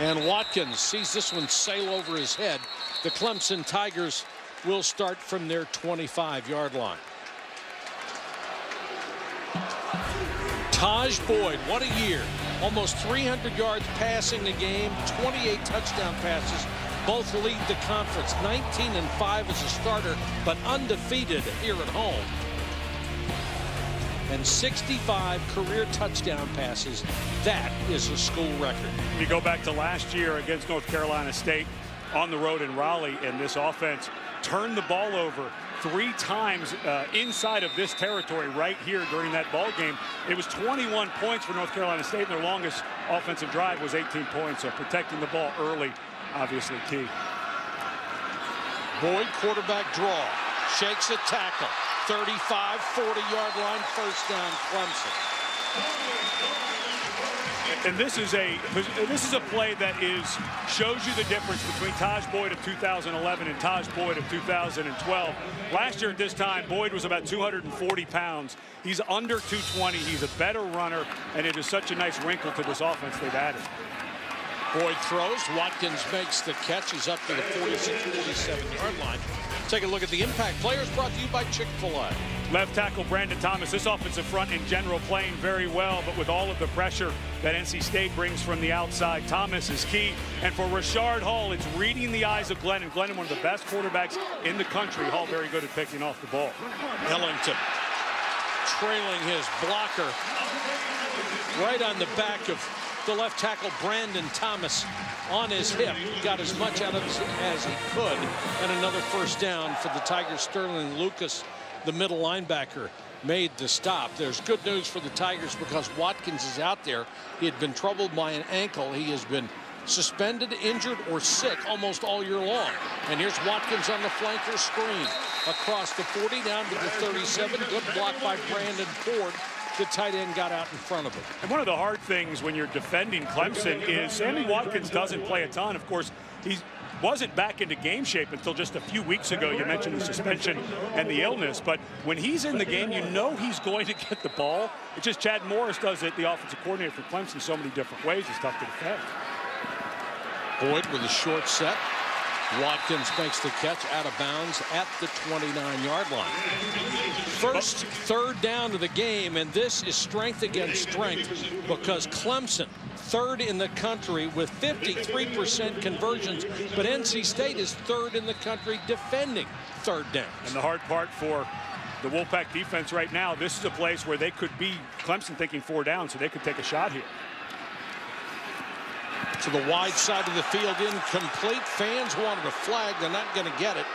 And Watkins sees this one sail over his head. The Clemson Tigers will start from their 25-yard line. Tajh Boyd, what a year. Almost 300 yards passing a game, 28 touchdown passes. Both lead the conference, 19 and 5 as a starter, but undefeated here at home. And 65 career touchdown passes. That is a school record. You go back to last year against North Carolina State on the road in Raleigh, and this offense turned the ball over three times uh, inside of this territory right here during that ball game. It was 21 points for North Carolina State, and their longest offensive drive was 18 points. So protecting the ball early, obviously key. Boyd quarterback draw, shakes a tackle, 35, 40 yard line, first down Clemson and this is a this is a play that is shows you the difference between Tajh Boyd of 2011 and Tajh Boyd of 2012. Last year at this time, Boyd was about 240 pounds. He's under 220. He's a better runner, and it is such a nice wrinkle to this offense they've added. Boyd throws. Watkins makes the catch. He's up to the 46, 47 yard line. Take a look at the impact players brought to you by Chick-fil-A. Left tackle Brandon Thomas. This offensive front in general playing very well, but with all of the pressure that NC State brings from the outside, Thomas is key. And for Rashard Hall, it's reading the eyes of Glennon. Glennon, one of the best quarterbacks in the country. Hall very good at picking off the ball. Ellington trailing his blocker right on the back of the left tackle Brandon Thomas on his hip. Got as much out of as he could. And another first down for the Tigers. Sterling Lucas, the middle linebacker, made the stop. There's good news for the Tigers because Watkins is out there. He had been troubled by an ankle. He has been suspended, injured, or sick almost all year long. And here's Watkins on the flanker screen. Across the 40 down to the 37. Good block by Brandon Ford the tight end got out in front of him. And one of the hard things when you're defending Clemson is Sammy Watkins doesn't play a ton. Of course, he wasn't back into game shape until just a few weeks ago. You mentioned the suspension and the illness, but when he's in the game, you know he's going to get the ball. It's just Chad Morris does it, the offensive coordinator for Clemson, so many different ways. It's tough to defend. Boyd with a short set. Watkins makes the catch out of bounds at the 29-yard line. First third down of the game, and this is strength against strength because Clemson third in the country with 53% conversions, but NC State is third in the country defending third downs. And the hard part for the Wolfpack defense right now, this is a place where they could be Clemson thinking four down, so they could take a shot here to the wide side of the field incomplete. Fans wanted a flag. They're not going to get it.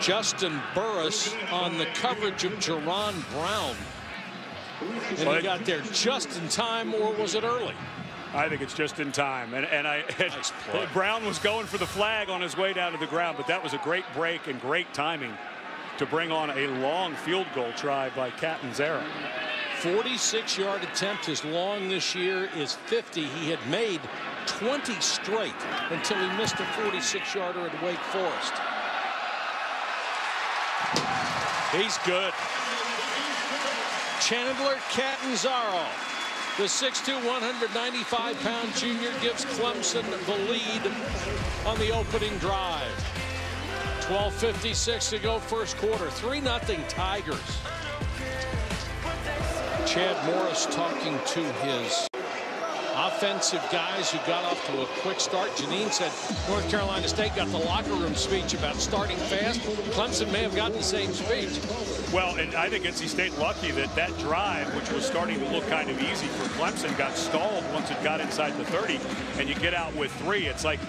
Justin Burris on the coverage of Jaron Brown. And he got there just in time, or was it early? I think it's just in time. And, and I and nice Brown was going for the flag on his way down to the ground, but that was a great break and great timing to bring on a long field goal try by Catanzaro. 46-yard attempt. His long this year is 50. He had made 20 straight until he missed a 46-yarder at Wake Forest. He's good. Chandler Catanzaro, the 6'2", 195-pound junior, gives Clemson the lead on the opening drive. 12.56 to go first quarter. 3-0 Tigers. Chad Morris talking to his offensive guys who got off to a quick start. Jeannine said North Carolina State got the locker room speech about starting fast. Clemson may have gotten the same speech. Well, and I think NC State lucky that that drive, which was starting to look kind of easy for Clemson, got stalled once it got inside the 30, and you get out with three. It's like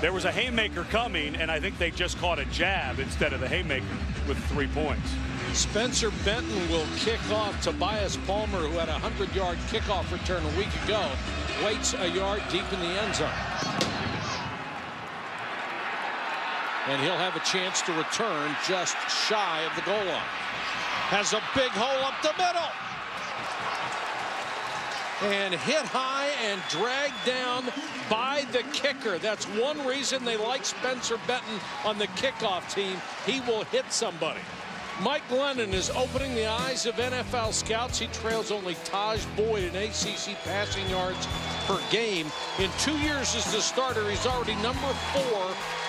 there was a haymaker coming, and I think they just caught a jab instead of the haymaker with three points. Spencer Benton will kick off. Tobias Palmer, who had a 100-yard kickoff return a week ago, waits a yard deep in the end zone. And he'll have a chance to return just shy of the goal line. Has a big hole up the middle. and hit high and dragged down by the kicker. That's one reason they like Spencer Benton on the kickoff team. He will hit somebody. Mike Glennon is opening the eyes of NFL scouts. He trails only Tajh Boyd in ACC passing yards per game. In two years as the starter, he's already number four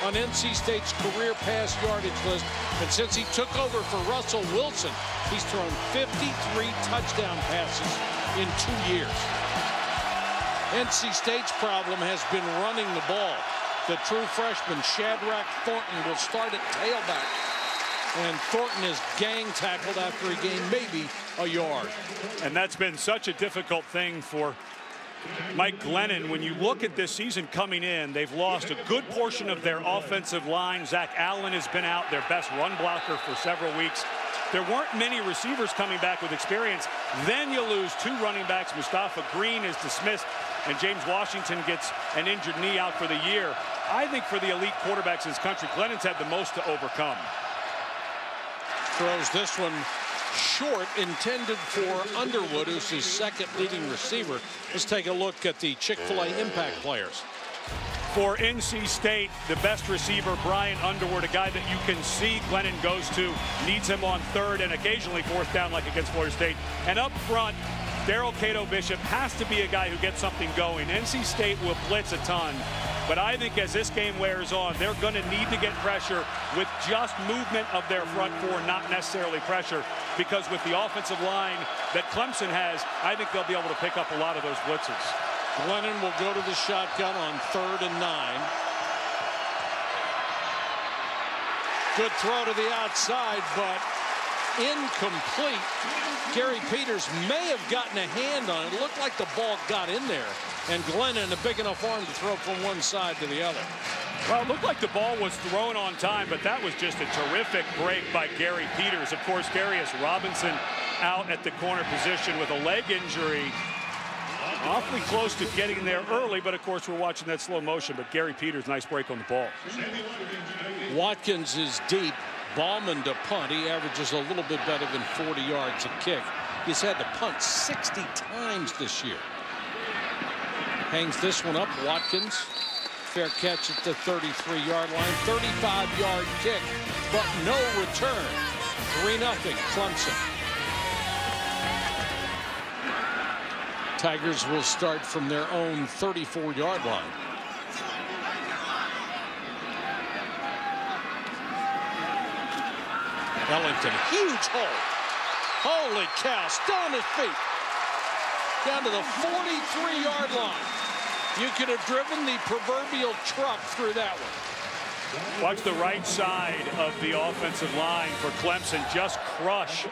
on NC State's career pass yardage list. And since he took over for Russell Wilson, he's thrown 53 touchdown passes in two years. NC State's problem has been running the ball. The true freshman, Shadrach Thornton, will start at tailback. And Thornton is gang tackled after he gained maybe a yard. And that's been such a difficult thing for Mike Glennon, when you look at this season coming in, they've lost a good portion of their offensive line. Zach Allen has been out, their best run blocker for several weeks. There weren't many receivers coming back with experience. Then you lose two running backs. Mustafa Greene is dismissed, and James Washington gets an injured knee out for the year. I think for the elite quarterbacks in this country, Glennon's had the most to overcome. Throws this one short intended for Underwood, who's his second leading receiver. Let's take a look at the Chick-fil-A impact players. For NC State, the best receiver, Bryan Underwood, a guy that you can see Glennon goes to, needs him on third and occasionally fourth down like against Florida State. And up front, Darryl Cato Bishop has to be a guy who gets something going. NC State will blitz a ton, but I think as this game wears on, they're going to need to get pressure with just movement of their front four, not necessarily pressure, because with the offensive line that Clemson has, I think they'll be able to pick up a lot of those blitzes. Glennon will go to the shotgun on third and nine. Good throw to the outside, but incomplete. Gary Peters may have gotten a hand on it. It looked like the ball got in there. And Glennon, a big enough arm to throw from one side to the other. Well, it looked like the ball was thrown on time, but that was just a terrific break by Gary Peters. Of course, Darius Robinson out at the corner position with a leg injury. Awfully close to getting there early, but of course we're watching that slow motion. But Gary Peters, nice break on the ball. Watkins is deep. Baumann to punt. He averages a little bit better than 40 yards a kick. He's had to punt 60 times this year. Hangs this one up. Watkins. Fair catch at the 33-yard line. 35-yard kick, but no return. 3-0 Clemson. Tigers will start from their own 34-yard line. Ellington, huge hole. Holy cow, still on his feet. Down to the 43-yard line. You could have driven the proverbial truck through that one. Watch the right side of the offensive line for Clemson just crush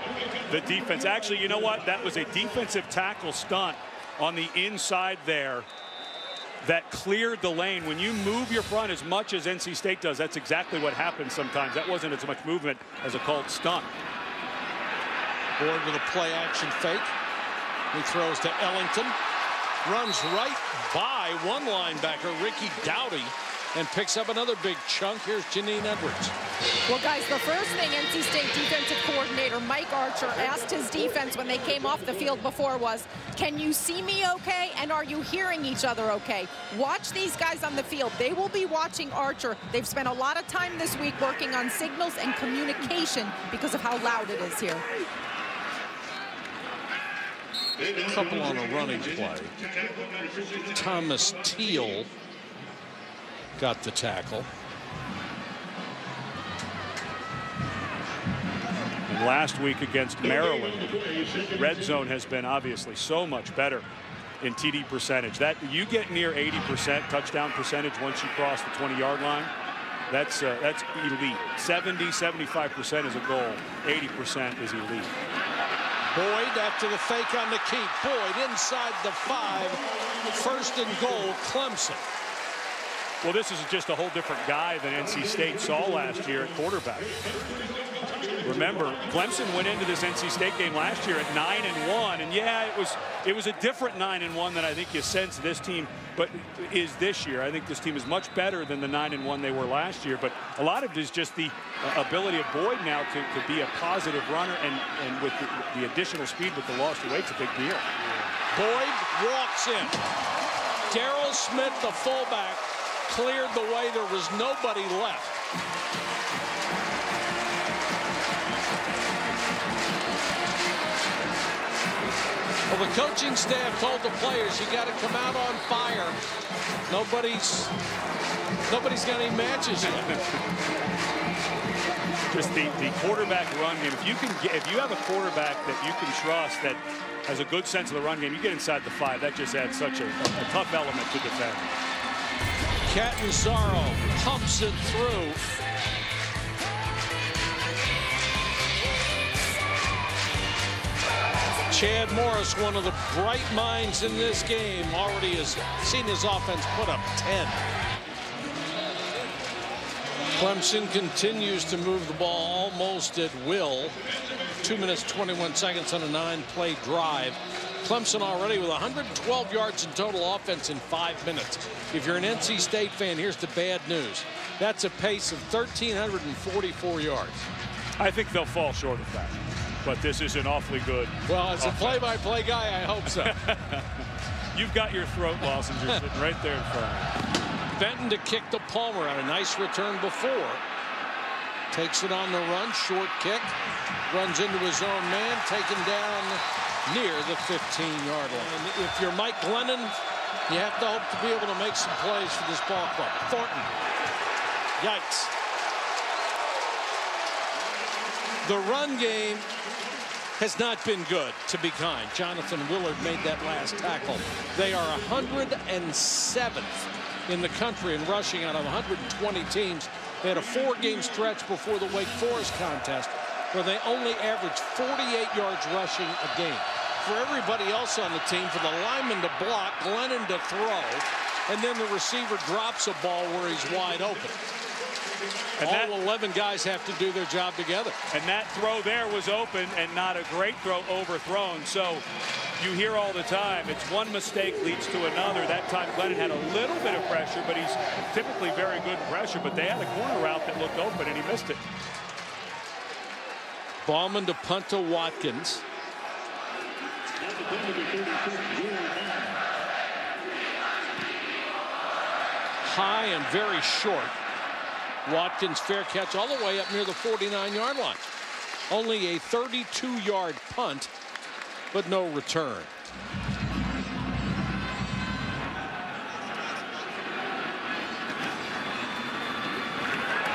the defense. Actually, you know what? That was a defensive tackle stunt on the inside there that cleared the lane. When you move your front as much as NC State does, that's exactly what happens sometimes. That wasn't as much movement as a called stunt. Board with a play action fake. He throws to Ellington. Runs right by one linebacker, Ricky Dowdy and picks up another big chunk. Here's Jeannine Edwards. Well, guys, the first thing NC State defensive coordinator Mike Archer asked his defense when they came off the field before was, can you see me okay and are you hearing each other okay? Watch these guys on the field. They will be watching Archer. They've spent a lot of time this week working on signals and communication because of how loud it is here. A couple on a running play. Thomas Teal got the tackle. And last week against Maryland, red zone has been obviously so much better in TD percentage. That you get near 80% touchdown percentage once you cross the 20-yard line. That's uh, that's elite. 70, 75% is a goal. 80% is elite. Boyd after the fake on the keep. Boyd inside the five. First and goal, Clemson. Well, this is just a whole different guy than NC State saw last year at quarterback. Remember, Clemson went into this NC State game last year at 9 and 1 and yeah, it was it was a different 9 and 1 than I think you sense this team but is this year. I think this team is much better than the 9 and 1 they were last year, but a lot of it is just the uh, ability of Boyd now to, to be a positive runner and and with the, the additional speed with the loss of weight's a big deal. Boyd walks in. Daryl Smith, the fullback, cleared the way. There was nobody left. Well, the coaching staff told the players, you got to come out on fire. Nobody's nobody's got any matches yet. Just the, the quarterback run game. If you can get, if you have a quarterback that you can trust that has a good sense of the run game, you get inside the five. That just adds such a, a, tough element to defend. Catanzaro pumps it through. Chad Morris, one of the bright minds in this game, already has seen his offense put up 10. Clemson continues to move the ball almost at will. Two minutes, 21 seconds on a nine-play drive. Clemson already with 112 yards in total offense in five minutes. If you're an NC State fan, here's the bad news. That's a pace of 1,344 yards. I think they'll fall short of that but this is an awfully good. Well, as a play-by-play -play guy, I hope so. You've got your throat lozenges sitting right there in front. Benton to kick the Palmer on a nice return before. Takes it on the run, short kick, runs into his own man, taken down near the 15-yard line. And if you're Mike Glennon, you have to hope to be able to make some plays for this ball club. Thornton. Yikes. The run game has not been good, to be kind. Jonathan Willard made that last tackle. They are 107th in the country in rushing out of 120 teams. They had a four-game stretch before the Wake Forest contest where they only averaged 48 yards rushing a game. For everybody else on the team, for the lineman to block, Glennon to throw, and then the receiver drops a ball where he's wide open. And All that, 11 guys have to do their job together. And that throw there was open and not a great throw overthrown. So you hear all the time, it's one mistake leads to another. That time Glennon had a little bit of pressure, but he's typically very good in pressure. But they had a corner route that looked open, and he missed it. Baumann to punt to Watkins. High and very short. Watkins fair catch all the way up near the 49-yard line. Only a 32-yard punt, but no return.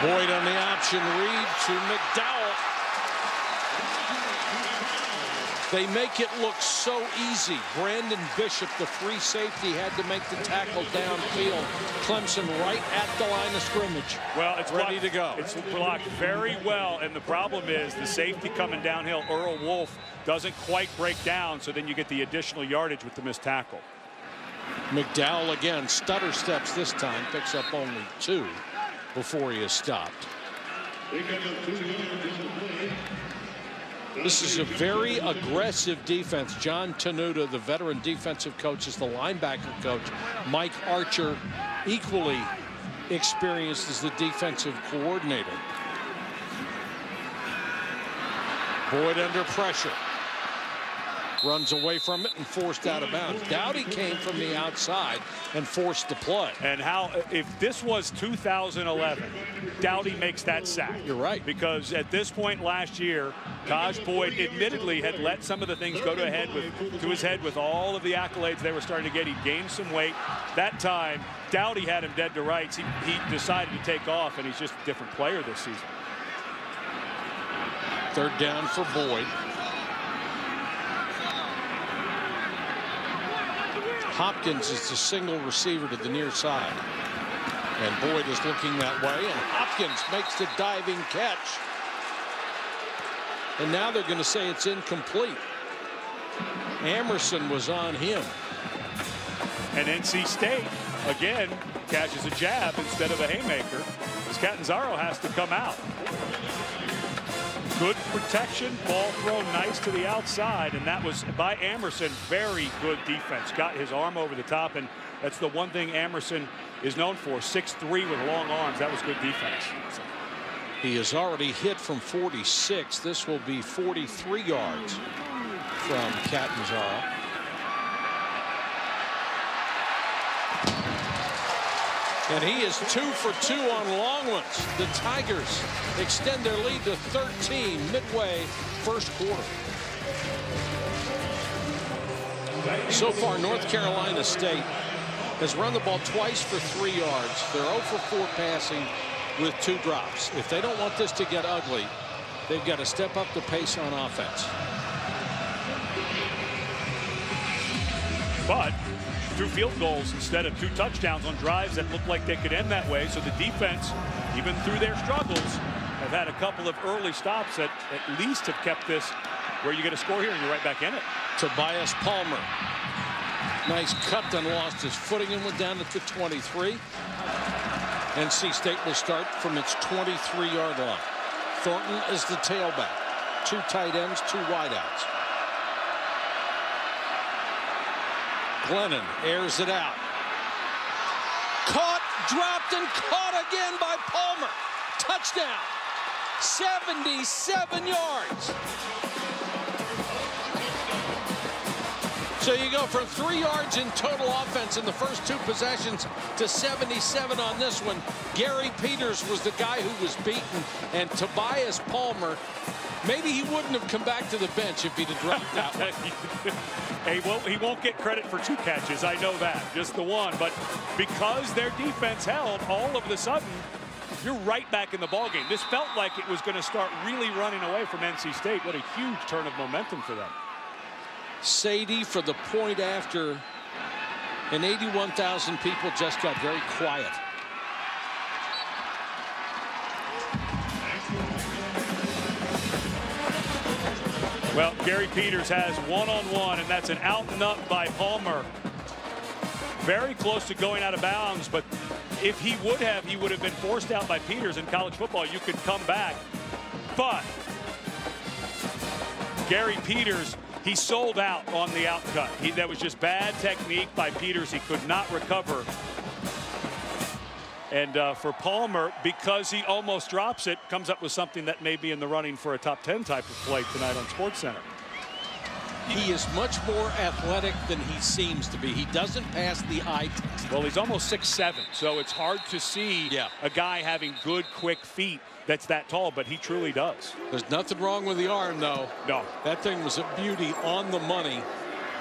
Boyd on the option read to McDowell. They make it look so easy. Brandan Bishop, the free safety, had to make the tackle downfield. Clemson right at the line of scrimmage. Well, it's ready blocked, to go. It's blocked very well, and the problem is the safety coming downhill, Earl Wolff, doesn't quite break down, so then you get the additional yardage with the missed tackle. McDowell again, stutter steps this time, picks up only two before he is stopped. This is a very aggressive defense. John Tenuta, the veteran defensive coach, is the linebacker coach. Mike Archer, equally experienced as the defensive coordinator. Boyd under pressure runs away from it and forced out of bounds. Doughty came from the outside and forced the play. And how, if this was 2011, Doughty makes that sack. You're right. Because at this point last year, Tajh Boyd admittedly had let some of the things go to, head with, to his head with all of the accolades they were starting to get. He gained some weight. That time, Doughty had him dead to rights. He, he decided to take off, and he's just a different player this season. Third down for Boyd. Hopkins is the single receiver to the near side. And Boyd is looking that way, and Hopkins makes the diving catch. And now they're going to say it's incomplete. Amerson was on him. And NC State, again, catches a jab instead of a haymaker. As Catanzaro has to come out. Good protection, ball thrown nice to the outside, and that was by Amerson. Very good defense. Got his arm over the top, and that's the one thing Amerson is known for. 6'3 with long arms. That was good defense. He has already hit from 46. This will be 43 yards from Catanzaro. And he is two for two on long ones. The Tigers extend their lead to 13 midway first quarter. So far, North Carolina State has run the ball twice for three yards. They're 0 for 4 passing with two drops. If they don't want this to get ugly, they've got to step up the pace on offense. But two field goals instead of two touchdowns on drives that looked like they could end that way. So the defense, even through their struggles, have had a couple of early stops that at least have kept this where you get a score here and you're right back in it. Tobias Palmer. Nice cut, then lost his footing and went down at the 23. NC State will start from its 23-yard line. Thornton is the tailback. Two tight ends, two wideouts. Glennon airs it out. Caught, dropped, and caught again by Palmer. Touchdown. 77 yards. So you go from three yards in total offense in the first two possessions to 77 on this one. Gary Peters was the guy who was beaten, and Tobias Palmer, maybe he wouldn't have come back to the bench if he'd have dropped that one. hey, well, he won't get credit for two catches. I know that, just the one. But because their defense held, all of a sudden, you're right back in the ballgame. This felt like it was going to start really running away from NC State. What a huge turn of momentum for them. Sade for the point after. And 81,000 people just got very quiet. Well, Gary Peters has one-on-one, -on -one, and that's an out and up by Palmer. Very close to going out of bounds, but if he would have, he would have been forced out by Peters in college football. You could come back. But Gary Peters he sold out on the outcut. He, that was just bad technique by Peters. He could not recover. And uh, for Palmer, because he almost drops it, comes up with something that may be in the running for a top 10 type of play tonight on SportsCenter. He is much more athletic than he seems to be. He doesn't pass the eye test. Well, he's almost six seven, so it's hard to see yeah. a guy having good, quick feet that's that tall, but he truly does. There's nothing wrong with the arm, though. No. That thing was a beauty on the money.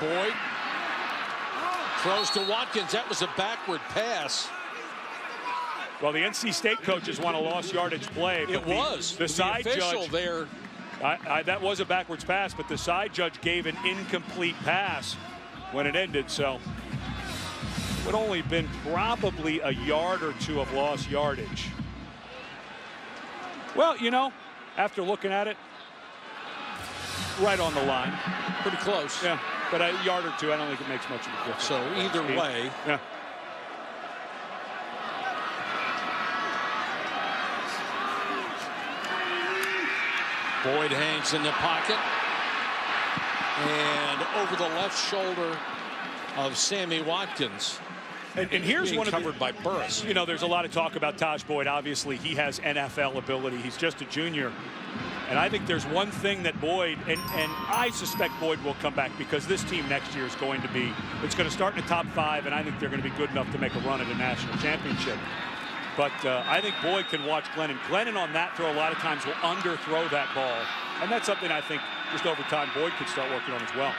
Boyd throws to Watkins. That was a backward pass. Well, the NC State coaches want a lost yardage play. It the, was. The, side judge there. I, I, that was a backwards pass, but the side judge gave an incomplete pass when it ended. So it would only been probably a yard or two of lost yardage. Well, you know, after looking at it, right on the line. Pretty close. Yeah, but a yard or two, I don't think it makes much of a difference. So either way. Yeah. Boyd hangs in the pocket. And over the left shoulder of Sammy Watkins. And, and here's one covered the, by Burris. You know, there's a lot of talk about Tajh Boyd. Obviously, he has NFL ability. He's just a junior. And I think there's one thing that Boyd, and, and I suspect Boyd will come back because this team next year is going to be, it's going to start in the top five, and I think they're going to be good enough to make a run at a national championship. But uh, I think Boyd can watch Glennon. Glennon on that throw a lot of times will underthrow that ball. And that's something I think just over time Boyd could start working on as well.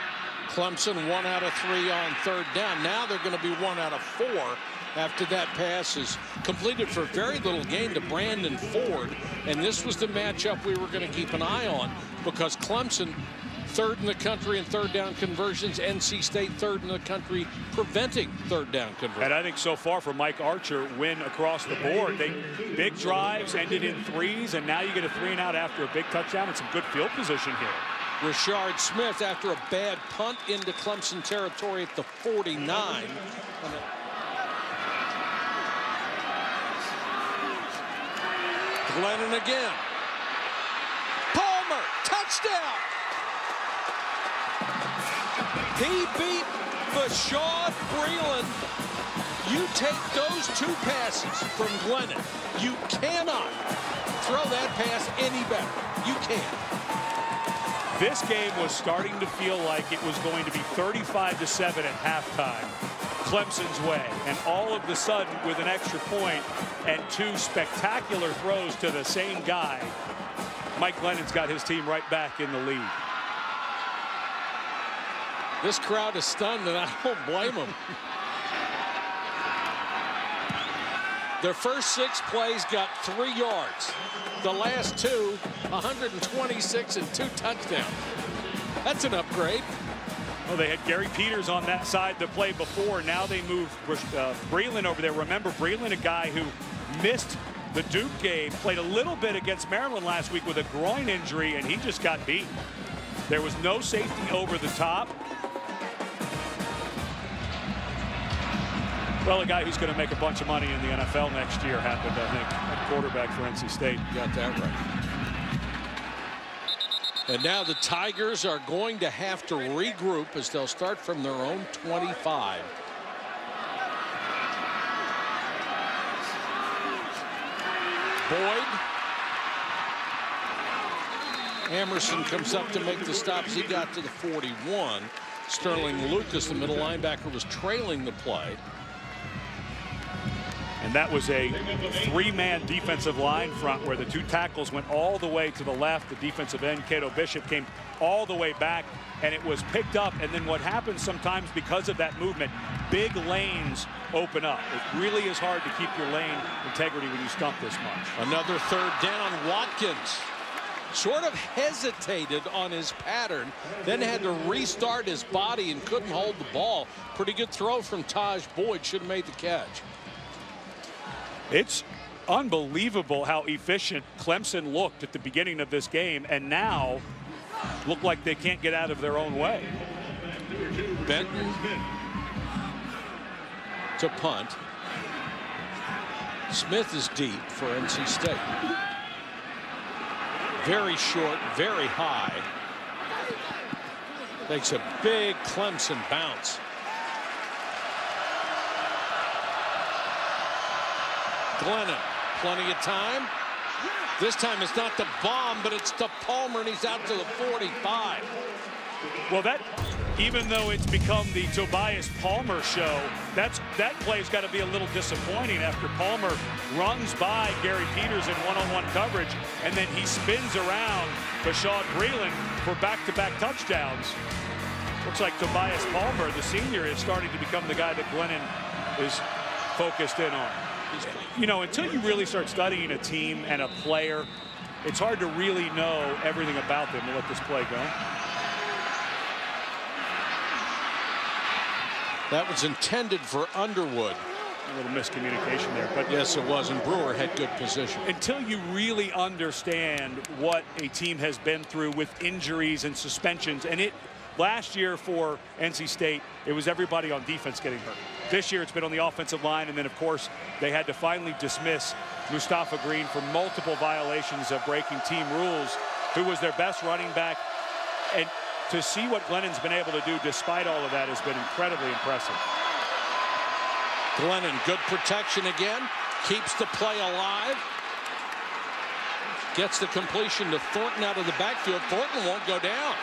Clemson one out of three on third down. Now they're going to be one out of four after that pass is completed for very little gain to Brandon Ford. And this was the matchup we were going to keep an eye on because Clemson third in the country in third down conversions. NC State third in the country preventing third down conversions. And I think so far for Mike Archer, win across the board. They big drives ended in threes, and now you get a three and out after a big touchdown and some good field position here. Rashard Smith after a bad punt into Clemson territory at the 49. Glennon again. Palmer, touchdown. He beat Bashaud Breeland. You take those two passes from Glennon. You cannot throw that pass any better. You can't. This game was starting to feel like it was going to be 35 to 7 at halftime. Clemson's way. And all of the sudden, with an extra point and two spectacular throws to the same guy, Mike Glennon's got his team right back in the lead. This crowd is stunned, and I don't blame them. Their first six plays got three yards. The last two, 126 and two touchdowns. That's an upgrade. Well, they had Gary Peters on that side to play before. Now they move uh, Breeland over there. Remember, Breeland, a guy who missed the Duke game, played a little bit against Maryland last week with a groin injury, and he just got beat. There was no safety over the top. Well, a guy who's going to make a bunch of money in the NFL next year happened, I think, at quarterback for NC State. Got that right. And now the Tigers are going to have to regroup as they'll start from their own 25. Boyd. Amerson comes up to make the stops. He got to the 41. Sterling Lucas, the middle linebacker, was trailing the play. And that was a three-man defensive line front where the two tackles went all the way to the left. The defensive end, Cato Bishop, came all the way back, and it was picked up. And then what happens sometimes because of that movement, big lanes open up. It really is hard to keep your lane integrity when you stump this much. Another third down. Watkins sort of hesitated on his pattern, then had to restart his body and couldn't hold the ball. Pretty good throw from Tajh Boyd. Should have made the catch. It's unbelievable how efficient Clemson looked at the beginning of this game and now look like they can't get out of their own way. Benton to punt. Smith is deep for NC State. Very short, very high. Makes a big Clemson bounce. Glennon, plenty of time. This time it's not the bomb, but it's to Palmer, and he's out to the 45. Well, that, even though it's become the Tobias Palmer show, that's that play's got to be a little disappointing after Palmer runs by Gary Peters in one-on-one -on -one coverage, and then he spins around Bashaud Breeland for back-to-back -back touchdowns. Looks like Tobias Palmer, the senior, is starting to become the guy that Glennon is focused in on you know, until you really start studying a team and a player, it's hard to really know everything about them. We'll let this play go. That was intended for Underwood. A little miscommunication there, but yes, it was. And Brewer had good position. Until you really understand what a team has been through with injuries and suspensions, and it last year for NC State, it was everybody on defense getting hurt. This year it's been on the offensive line, and then, of course, they had to finally dismiss Mustafa Greene for multiple violations of breaking team rules, who was their best running back. And to see what Glennon's been able to do despite all of that has been incredibly impressive. Glennon, good protection again, keeps the play alive. Gets the completion to Thornton out of the backfield. Thornton won't go down.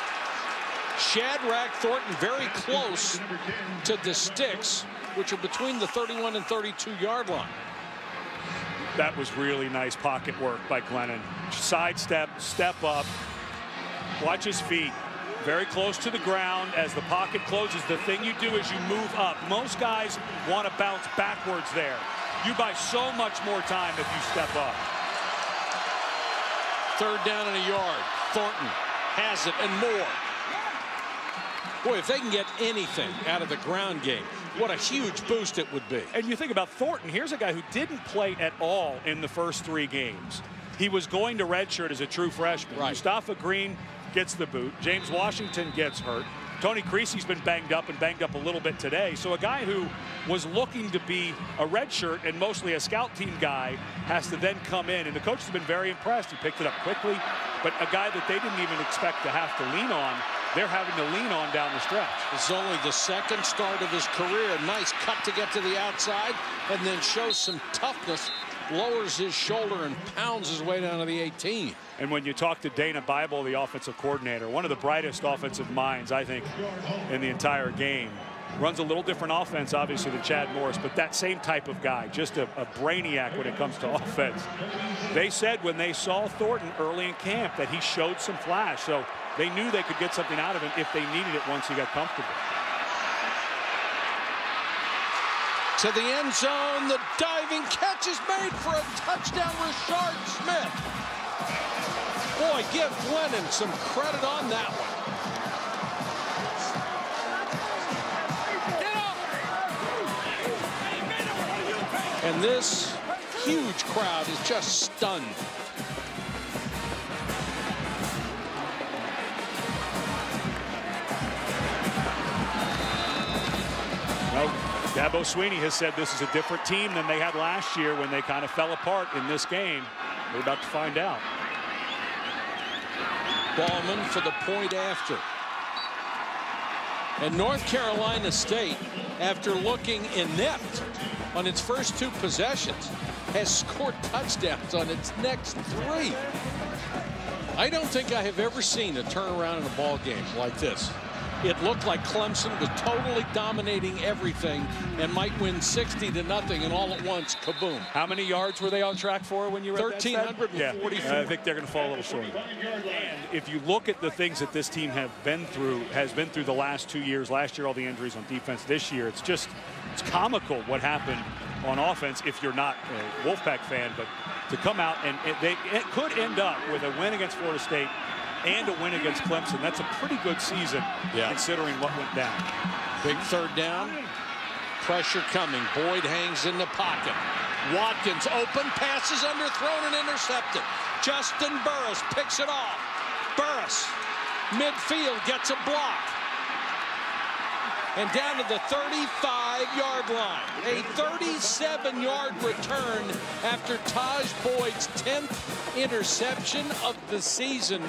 Shadrach Thornton very close to the sticks which are between the 31 and 32 yard line. That was really nice pocket work by Glennon. Sidestep, step up, watch his feet. Very close to the ground as the pocket closes. The thing you do is you move up. Most guys want to bounce backwards there. You buy so much more time if you step up. Third down and a yard. Thornton has it and more. Boy, if they can get anything out of the ground game, what a huge boost it would be. And you think about Thornton, here's a guy who didn't play at all in the first three games. He was going to redshirt as a true freshman. Right. Mustafa Greene gets the boot. James Washington gets hurt. Tony Creecy's been banged up and banged up a little bit today. So a guy who was looking to be a redshirt and mostly a scout team guy has to then come in. And the coach has been very impressed. He picked it up quickly. But a guy that they didn't even expect to have to lean on they're having to lean on down the stretch. It's only the second start of his career. Nice cut to get to the outside and then shows some toughness, lowers his shoulder and pounds his way down to the 18. And when you talk to Dana Bible, the offensive coordinator, one of the brightest offensive minds, I think, in the entire game, runs a little different offense, obviously, than Chad Morris, but that same type of guy, just a, a brainiac when it comes to offense. They said when they saw Thornton early in camp that he showed some flash, so they knew they could get something out of him if they needed it once he got comfortable. To the end zone, the diving catch is made for a touchdown, Rishard Smith. Boy, give Glennon some credit on that one. And this huge crowd is just stunned. Dabo Swinney has said this is a different team than they had last year when they kind of fell apart in this game. We're about to find out. Baumann for the point after. And North Carolina State, after looking inept on its first two possessions, has scored touchdowns on its next three. I don't think I have ever seen a turnaround in a ball game like this. It looked like Clemson was totally dominating everything and might win 60 to nothing, and all at once, kaboom. How many yards were they on track for when you were 1,344. Yeah, I think they're going to fall a little short. And if you look at the things that this team have been through, has been through the last two years, last year all the injuries on defense, this year it's just it's comical what happened on offense if you're not a Wolfpack fan, but to come out and it, they, it could end up with a win against Florida State and a win against Clemson. That's a pretty good season yeah. considering what went down. Big third down. Pressure coming. Boyd hangs in the pocket. Watkins open, passes underthrown and intercepted. Justin Burris picks it off. Burris, midfield, gets a block and down to the 35-yard line. A 37-yard return after Tajh Boyd's 10th interception of the season.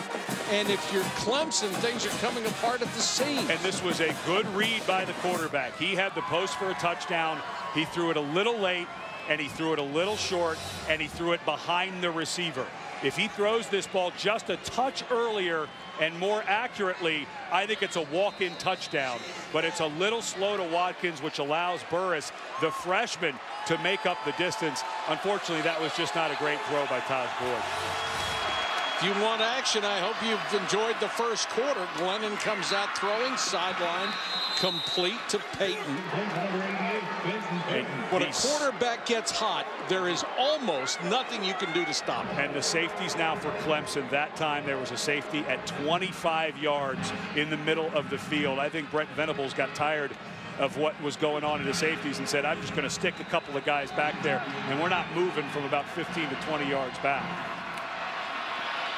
And if you're Clemson, things are coming apart at the seams. And this was a good read by the quarterback. He had the post for a touchdown. He threw it a little late, and he threw it a little short, and he threw it behind the receiver. If he throws this ball just a touch earlier and more accurately, I think it's a walk-in touchdown. But it's a little slow to Watkins, which allows Burris, the freshman, to make up the distance. Unfortunately, that was just not a great throw by Tajh Boyd. If you want action, I hope you've enjoyed the first quarter. Glennon comes out throwing, sideline complete to When a quarterback gets hot, there is almost nothing you can do to stop him. And the safeties now for Clemson. That time there was a safety at 25 yards in the middle of the field. I think Brent Venables got tired of what was going on in the safeties and said, I'm just going to stick a couple of guys back there, and we're not moving from about 15 to 20 yards back.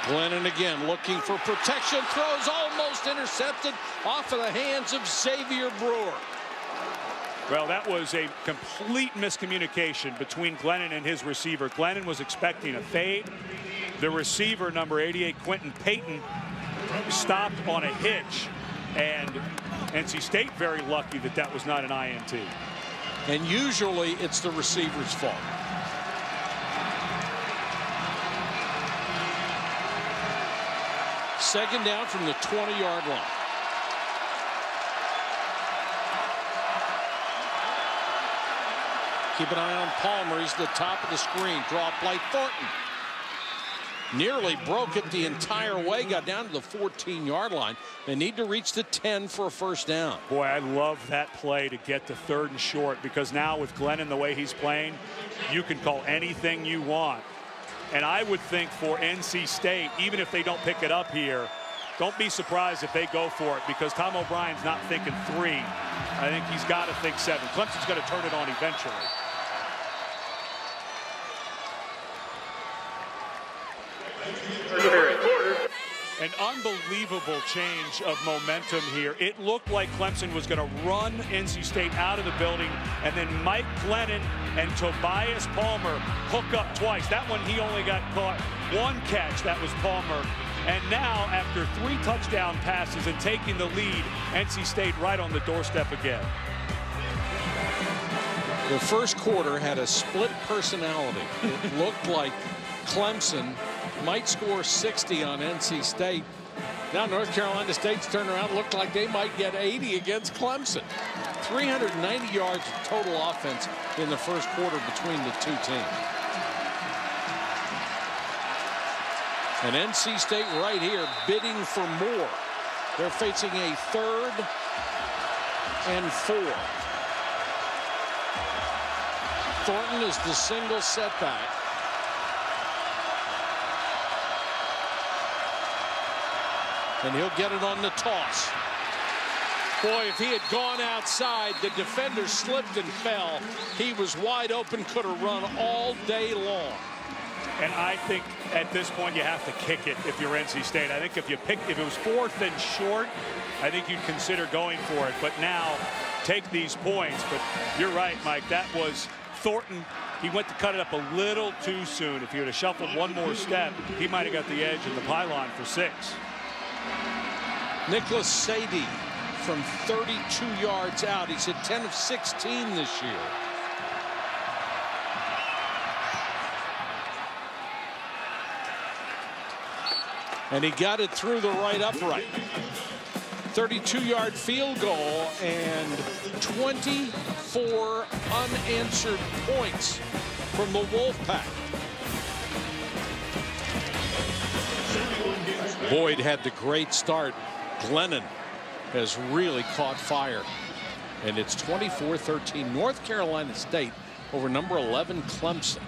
Glennon again looking for protection. Throws almost intercepted off of the hands of Xavier Brewer. Well, that was a complete miscommunication between Glennon and his receiver. Glennon was expecting a fade. The receiver, number 88, Quentin Payton, stopped on a hitch. And NC State very lucky that that was not an INT. And usually it's the receiver's fault. Second down from the 20-yard line. Keep an eye on Palmer. He's the top of the screen. Draw play Thornton. Nearly broke it the entire way. Got down to the 14-yard line. They need to reach the 10 for a first down. Boy, I love that play to get to third and short because now with Glennon the way he's playing, you can call anything you want. And I would think for NC State, even if they don't pick it up here, don't be surprised if they go for it because Tom O'Brien's not thinking three. I think he's got to think seven. Clemson's going to turn it on eventually. An unbelievable change of momentum here. It looked like Clemson was going to run NC State out of the building, and then Mike Glennon and Tobias Palmer hook up twice. That one he only got caught one catch. That was Palmer. And now, after three touchdown passes and taking the lead, NC State right on the doorstep again. The first quarter had a split personality. It looked like Clemson might score 60 on NC State. Now North Carolina State's turnaround looked like they might get 80 against Clemson. 390 yards of total offense in the first quarter between the two teams. And NC State right here bidding for more. They're facing a third and four. Thornton is the single setback. And he'll get it on the toss. Boy, if he had gone outside, the defender slipped and fell. He was wide open, could have run all day long. And I think at this point you have to kick it if you're NC State. I think if you pick, if it was fourth and short, I think you'd consider going for it. But now, take these points. But you're right, Mike. That was Thornton. He went to cut it up a little too soon. If he would have shuffled one more step, he might have got the edge in the pylon for six. Nicholas Sade from 32 yards out. He's hit 10 of 16 this year. And he got it through the right upright. 32-yard field goal and 24 unanswered points from the Wolfpack. Boyd had the great start. Glennon has really caught fire. And it's 24-13 North Carolina State over number 11 Clemson.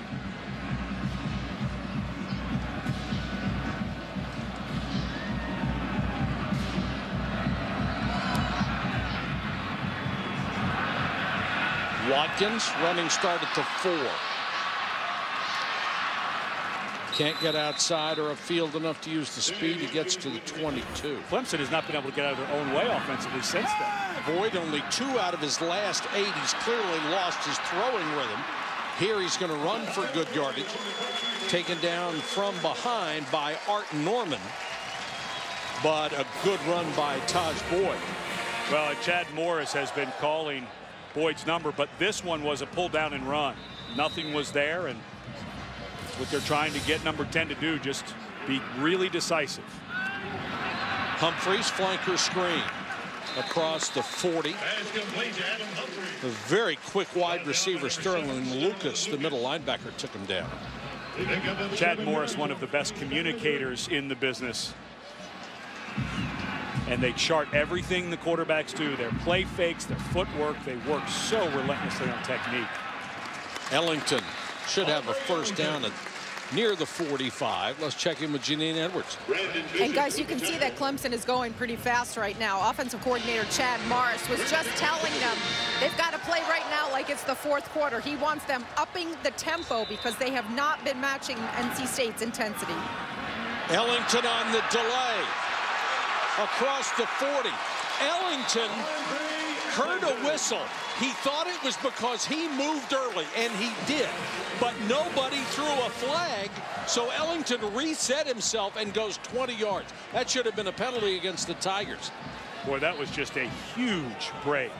Watkins running start at the four. Can't get outside or a field enough to use the speed. He gets to the 22. Clemson has not been able to get out of their own way offensively since then. Boyd only two out of his last eight. He's clearly lost his throwing rhythm. Here he's going to run for good yardage. Taken down from behind by Art Norman. But a good run by Tajh Boyd. Well, Chad Morris has been calling Boyd's number, but this one was a pull down and run. Nothing was there, and what they're trying to get number 10 to do, just be really decisive. Humphries flanker screen across the 40. A very quick wide receiver Sterling Lucas, the middle linebacker, took him down. Chad Morris, one of the best communicators in the business. And they chart everything the quarterbacks do. Their play fakes, their footwork. They work so relentlessly on technique. Ellington should have a first down at near the 45. Let's check in with Jeannine Edwards. And guys, you can see that Clemson is going pretty fast right now. Offensive coordinator Chad Morris was just telling them they've got to play right now like it's the fourth quarter. He wants them upping the tempo because they have not been matching NC State's intensity. Ellington on the delay across the 40. Ellington heard a whistle. He thought it was because he moved early, and he did. But nobody threw a flag, so Ellington reset himself and goes 20 yards. That should have been a penalty against the Tigers. Boy, that was just a huge break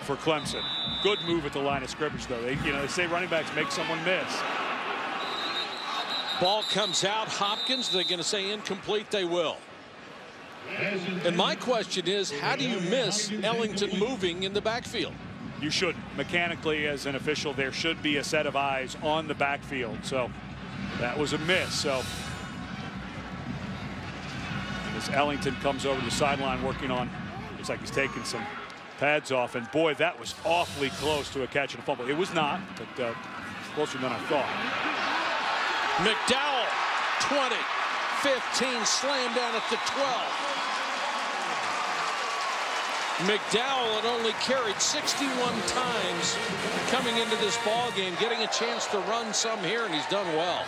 for Clemson. Good move at the line of scrimmage, though. They, you know, they say running backs make someone miss. Ball comes out. Hopkins, they're going to say incomplete. They will. And my question is, how do you miss Ellington moving in the backfield? You shouldn't. Mechanically, as an official, there should be a set of eyes on the backfield. So that was a miss. So as Ellington comes over to the sideline working on, looks like he's taking some pads off. And boy, that was awfully close to a catch and a fumble. It was not, but uh, closer than I thought. McDowell, 20, 15, slam down at the 12. McDowell had only carried 61 times coming into this ball game, getting a chance to run some here, and he's done well.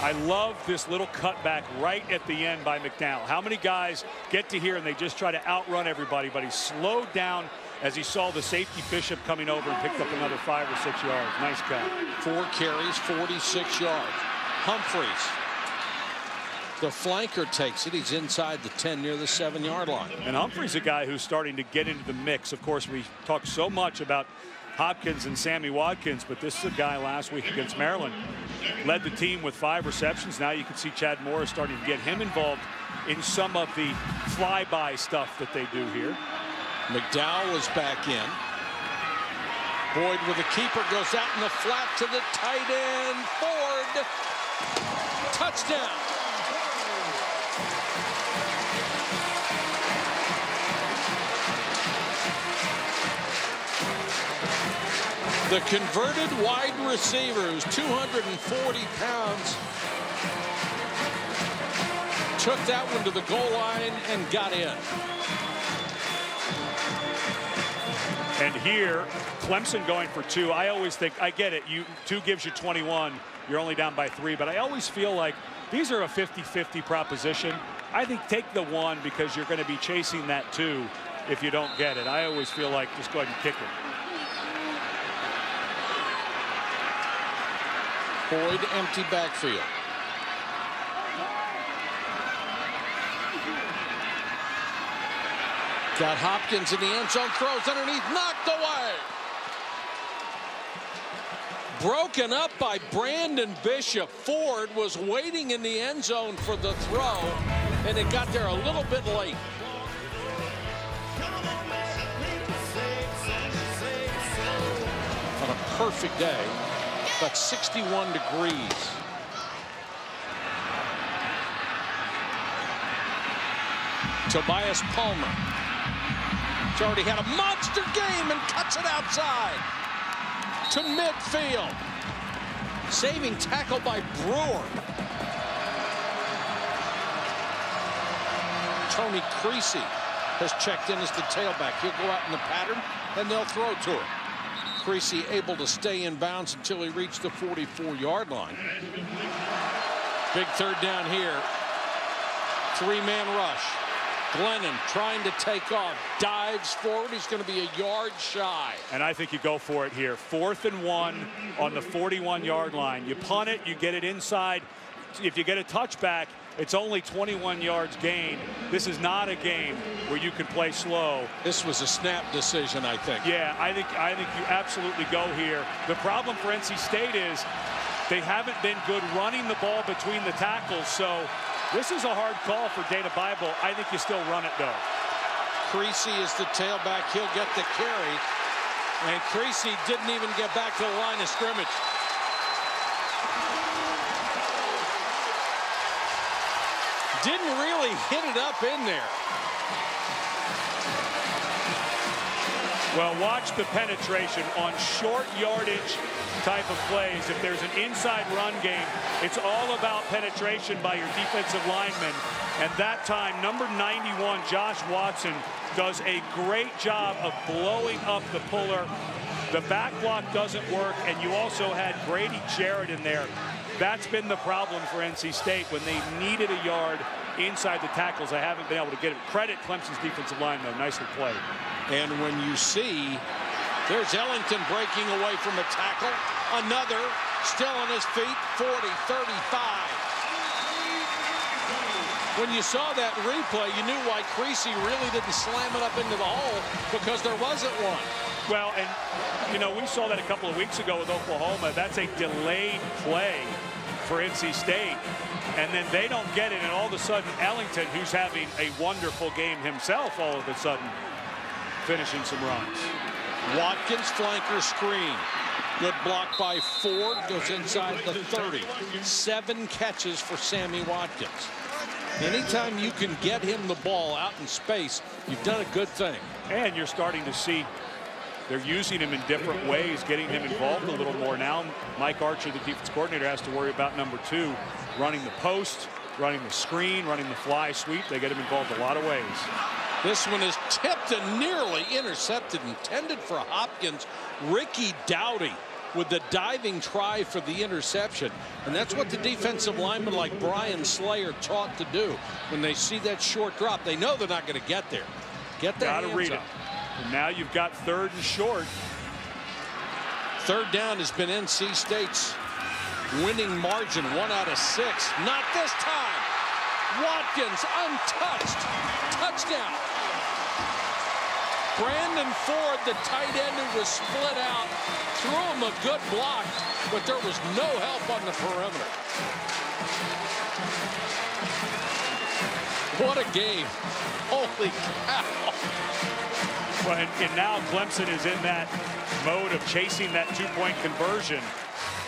I love this little cutback right at the end by McDowell. How many guys get to here and they just try to outrun everybody, but he slowed down as he saw the safety Bishop coming over and picked up another five or six yards. Nice cut. Four carries, 46 yards. Humphries the flanker takes it. He's inside the 10 near the seven yard line. And Humphrey's a guy who's starting to get into the mix. Of course, we talk so much about Hopkins and Sammy Watkins, but this is a guy last week against Maryland. Led the team with five receptions. Now you can see Chad Morris starting to get him involved in some of the flyby stuff that they do here. McDowell is back in. Boyd with a keeper goes out in the flat to the tight end. Ford. Touchdown. The converted wide receiver who's 240 pounds took that one to the goal line and got in. And here, Clemson going for two. I always think, I get it, you two gives you 21. You're only down by three. But I always feel like these are a 50-50 proposition. I think take the one because you're going to be chasing that two if you don't get it. I always feel like just go ahead and kick it. Boyd empty backfield. Got Hopkins in the end zone, throws underneath, knocked away. Broken up by Brandan Bishop. Ford was waiting in the end zone for the throw, and it got there a little bit late. On a perfect day, about 61 degrees. Tobias Palmer He's already had a monster game and cuts it outside to midfield. Saving tackle by Brewer. Tony Creecy has checked in as the tailback. He'll go out in the pattern, and they'll throw to him. Creecy able to stay in bounds until he reached the 44-yard line. Big third down here. Three-man rush. Glennon trying to take off, dives forward. He's going to be a yard shy. And I think you go for it here. Fourth and one on the 41-yard line. You punt it, you get it inside. If you get a touchback, it's only 21 yards gain. This is not a game where you can play slow. This was a snap decision, I think. Yeah, I think I think you absolutely go here. The problem for NC State is they haven't been good running the ball between the tackles, so this is a hard call for Dana Bible. I think you still run it, though. Creecy is the tailback. He'll get the carry. And Creecy didn't even get back to the line of scrimmage. Didn't really hit it up in there. Well, watch the penetration on short yardage type of plays. If there's an inside run game, it's all about penetration by your defensive linemen. And that time, number 91, Josh Watson, does a great job of blowing up the puller. The back block doesn't work, and you also had Grady Jarrett in there. That's been the problem for NC State when they needed a yard inside the tackles. I haven't been able to get it. Credit Clemson's defensive line, though. Nicely played. And when you see there's Ellington breaking away from a tackle. Another still on his feet, 40, 35. When you saw that replay, you knew why Creecy really didn't slam it up into the hole because there wasn't one. Well, and, you know, we saw that a couple of weeks ago with Oklahoma. That's a delayed play for NC State. And then they don't get it, and all of a sudden, Ellington, who's having a wonderful game himself, all of a sudden, finishing some runs. Watkins flanker screen. Good block by Ford. Goes inside the 30. Seven catches for Sammy Watkins. Anytime you can get him the ball out in space, you've done a good thing. And you're starting to see they're using him in different ways, getting him involved a little more. Now Mike Archer, the defense coordinator, has to worry about number two, running the post, running the screen, running the fly sweep. They get him involved a lot of ways. This one is tipped and nearly intercepted, intended for Hopkins. Ricky Dowdy with the diving try for the interception. And that's what the defensive lineman like Brian Slayer taught to do. When they see that short drop, they know they're not going to get there. Get that Gotta read up. it. And now you've got third and short. Third down has been NC State's winning margin, one out of six. Not this time. Watkins untouched. Touchdown. Brandon Ford, the tight end who was split out, threw him a good block, but there was no help on the perimeter. What a game. Holy cow. Well, and, now Clemson is in that mode of chasing that two-point conversion.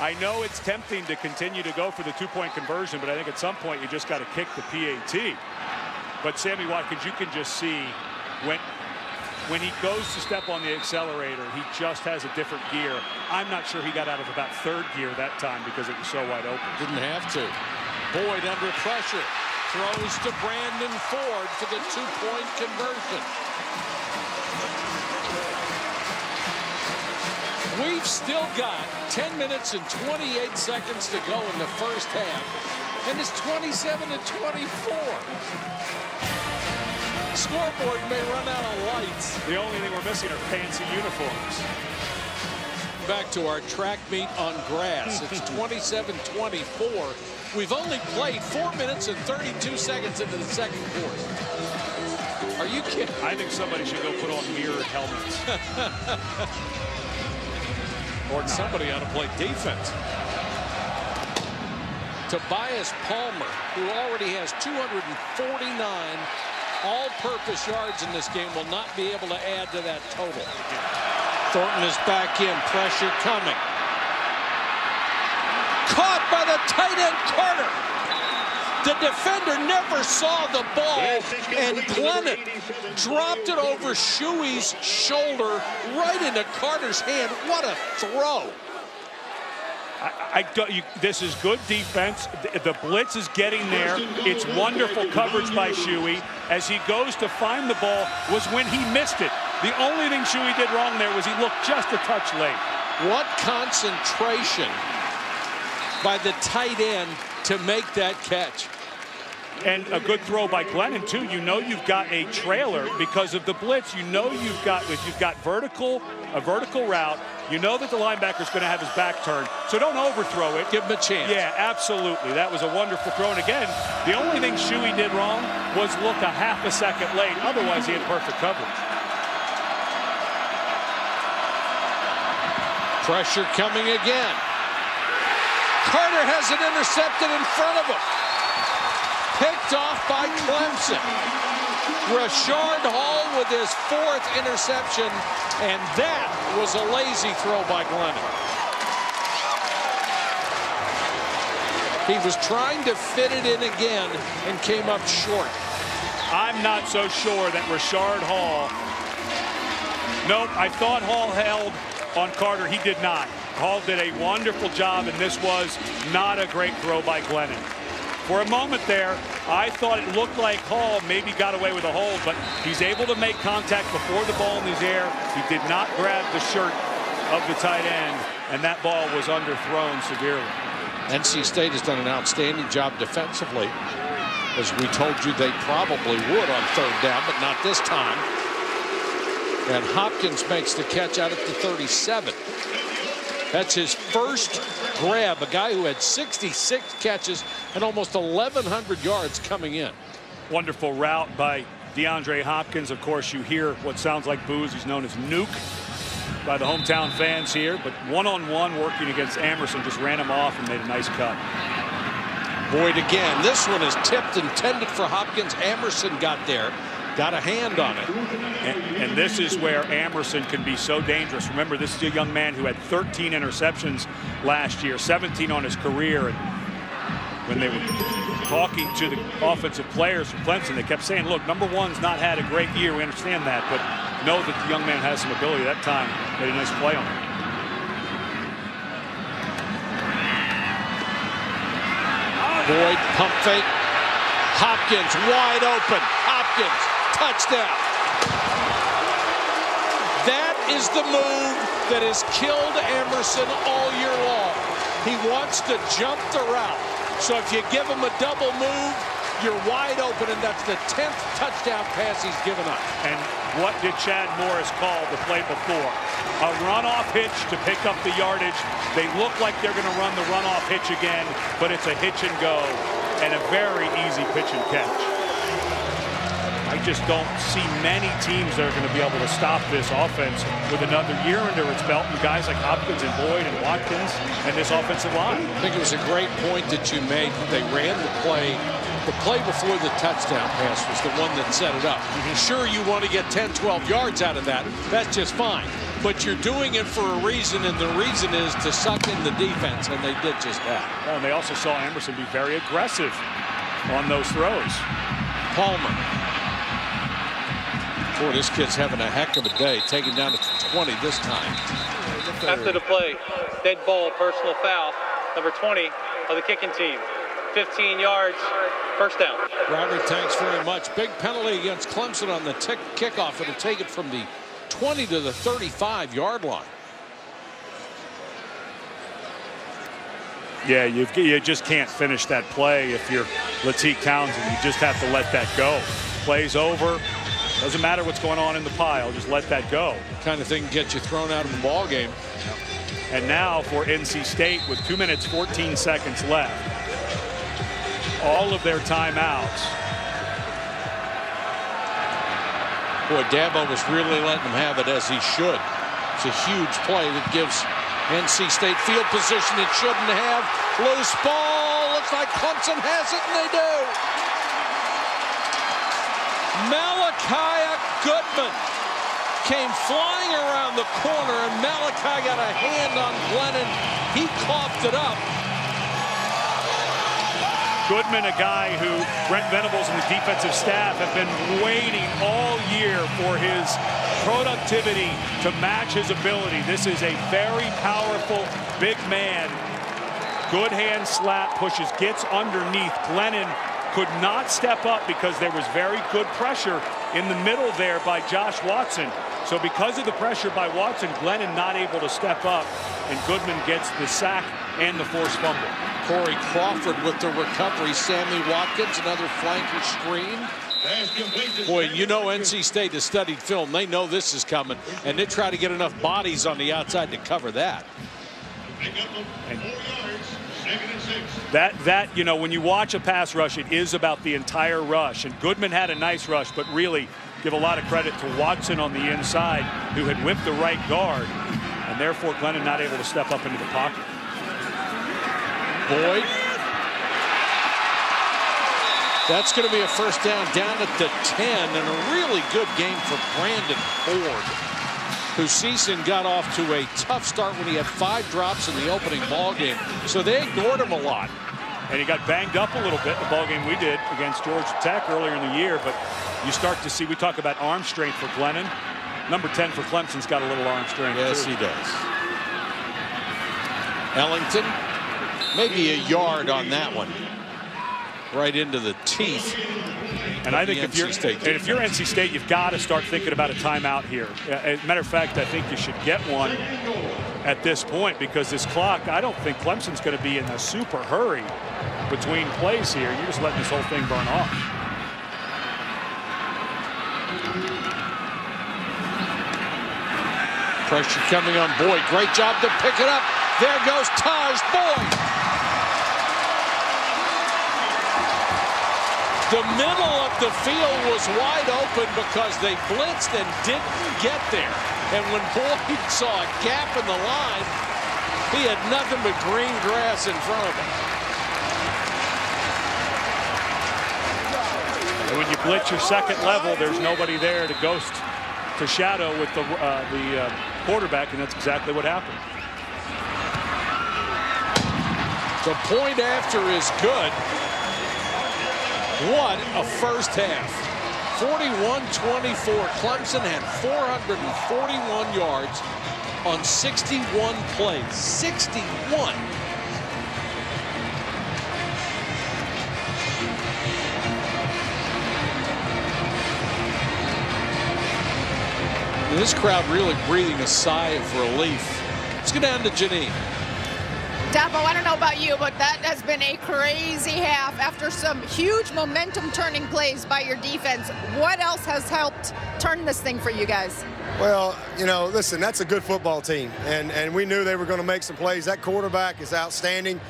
I know it's tempting to continue to go for the two-point conversion, but I think at some point you just got to kick the PAT. But Sammy Watkins, you can just see when when he goes to step on the accelerator, he just has a different gear. I'm not sure he got out of about third gear that time because it was so wide open. Didn't have to. Boyd under pressure. Throws to Brandon Ford for the two-point conversion. We've still got 10 minutes and 28 seconds to go in the first half. And it's 27 to 24 scoreboard may run out of lights. The only thing we're missing are fancy uniforms. Back to our track meet on grass. It's 27-24. We've only played 4 minutes and 32 seconds into the second quarter. Are you kidding? I think somebody should go put on mirrored helmets. or somebody ought to play defense. Tobias Palmer, who already has 249 all-purpose yards in this game will not be able to add to that total. Thornton is back in. Pressure coming. Caught by the tight end Carter. The defender never saw the ball, and Glennon dropped it over Shuey's shoulder right into Carter's hand. What a throw. I, I you, this is good defense. The, the, blitz is getting there. It's wonderful coverage by Shuey. As he goes to find the ball was when he missed it. The only thing Shuey did wrong there was he looked just a touch late. What concentration by the tight end to make that catch. And a good throw by Glennon, too. You know you've got a trailer because of the blitz. You know you've got, if you've got vertical, a vertical route, you know that the linebacker's going to have his back turned, so don't overthrow it. Give him a chance. Yeah, absolutely. That was a wonderful throw. And again, the only thing Shuey did wrong was look a half a second late. Otherwise, he had perfect coverage. Pressure coming again. Carter has it intercepted in front of him. Picked off by Clemson. Rashard Hall with his fourth interception, and that was a lazy throw by Glennon. He was trying to fit it in again and came up short. I'm not so sure that Rashard Hall. Nope, I thought Hall held on Carter. He did not. Hall did a wonderful job, and this was not a great throw by Glennon. For a moment there, I thought it looked like Hall maybe got away with a hold, but he's able to make contact before the ball in his air. He did not grab the shirt of the tight end, and that ball was underthrown severely. NC State has done an outstanding job defensively. As we told you, they probably would on third down, but not this time. And Hopkins makes the catch out at the 37. That's his first grab, a guy who had 66 catches and almost 1,100 yards coming in. Wonderful route by DeAndre Hopkins. Of course, you hear what sounds like booze. He's known as Nuke by the hometown fans here, but one-on-one -on -one working against Amerson just ran him off and made a nice cut. Boyd again. This one is tipped intended for Hopkins. Amerson got there got a hand on it. And, and, this is where Amerson can be so dangerous. Remember, this is a young man who had 13 interceptions last year, 17 on his career. And when they were talking to the offensive players from Clemson, they kept saying, look, number one's not had a great year. We understand that, but know that the young man has some ability. That time, made a nice play on him. Boyd, pump fake. Hopkins wide open. Hopkins touchdown. That is the move that has killed Amerson all year long. He wants to jump the route. So if you give him a double move, you're wide open, and that's the 10th touchdown pass he's given up. And what did Chad Morris call the play before? A runoff hitch to pick up the yardage. They look like they're going to run the runoff hitch again, but it's a hitch and go and a very easy pitch and catch. I just don't see many teams that are going to be able to stop this offense with another year under its belt and guys like Hopkins and Boyd and Watkins and this offensive line. I think it was a great point that you made. That they ran the play. The play before the touchdown pass was the one that set it up. Mm -hmm. Sure, you want to get 10, 12 yards out of that. That's just fine. but you're doing it for a reason, and the reason is to suck in the defense, and they did just that. Well, and they also saw Amerson be very aggressive on those throws. Palmer. Boy, this kid's having a heck of a day, taking down to 20 this time. After the play, dead ball, personal foul, number 20 of the kicking team. 15 yards, first down. Robert, thanks very much. Big penalty against Clemson on the tick kickoff. It'll take it from the 20 to the 35 yard line. Yeah, you you just can't finish that play if you're Latique Townsend. You just have to let that go. Play's over. Doesn't matter what's going on in the pile. Just let that go. Kind of thing get you thrown out of the ball game. And now for NC State with 2 minutes 14 seconds left. All of their timeouts. Boy, Dabo was really letting them have it as he should. It's a huge play that gives NC State field position it shouldn't have. Loose ball. Looks like Clemson has it, and they do. Malliciah Goodman came flying around the corner, and Malliciah got a hand on Glennon. He coughed it up. Goodman, a guy who Brent Venables and the defensive staff have been waiting all year for his productivity to match his ability. This is a very powerful big man. Good hand slap, pushes, gets underneath. Glennon could not step up because there was very good pressure in the middle there by Josh Watson. So because of the pressure by Watson, Glennon not able to step up, and Goodman gets the sack and the forced fumble. Corey Crawford with the recovery. Sammy Watkins, another flanker screen. Boy, you know NC State has studied film. They know this is coming, and they try to get enough bodies on the outside to cover that. And that, that, you know, when you watch a pass rush, it is about the entire rush. And Goodman had a nice rush, but really give a lot of credit to Watson on the inside, who had whipped the right guard, and therefore Glennon not able to step up into the pocket. Boyd. That's going to be a first down down at the 10 and a really good game for Brandon Ford who season got off to a tough start when he had five drops in the opening ball game. So they ignored him a lot. And he got banged up a little bit in the ball game we did against Georgia Tech earlier in the year. But you start to see, we talk about arm strength for Glennon. Number 10 for Clemson's got a little arm strength. Yes, too. he does. Ellington, maybe a yard on that one. Right into the teeth. And I think if you're and if you're NC State, you've got to start thinking about a timeout here. As a matter of fact, I think you should get one at this point because this clock, I don't think Clemson's going to be in a super hurry between plays here. You're just letting this whole thing burn off. Pressure coming on Boyd. Great job to pick it up. There goes Tajh Boyd. The middle of the field was wide open because they blitzed and didn't get there. And when Boyd saw a gap in the line, he had nothing but green grass in front of him. And when you blitz your second level, there's nobody there to ghost, to shadow with the, uh, the uh, quarterback, and that's exactly what happened. The point after is good. What a first half. 41-24. Clemson had 441 yards on 61 plays. 61. this crowd really breathing a sigh of relief. Let's go down to Jeannine. Dabo, I don't know about you, but that has been a crazy half after some huge momentum turning plays by your defense. What else has helped turn this thing for you guys? Well, you know, listen, that's a good football team, and, and we knew they were going to make some plays. That quarterback is outstanding.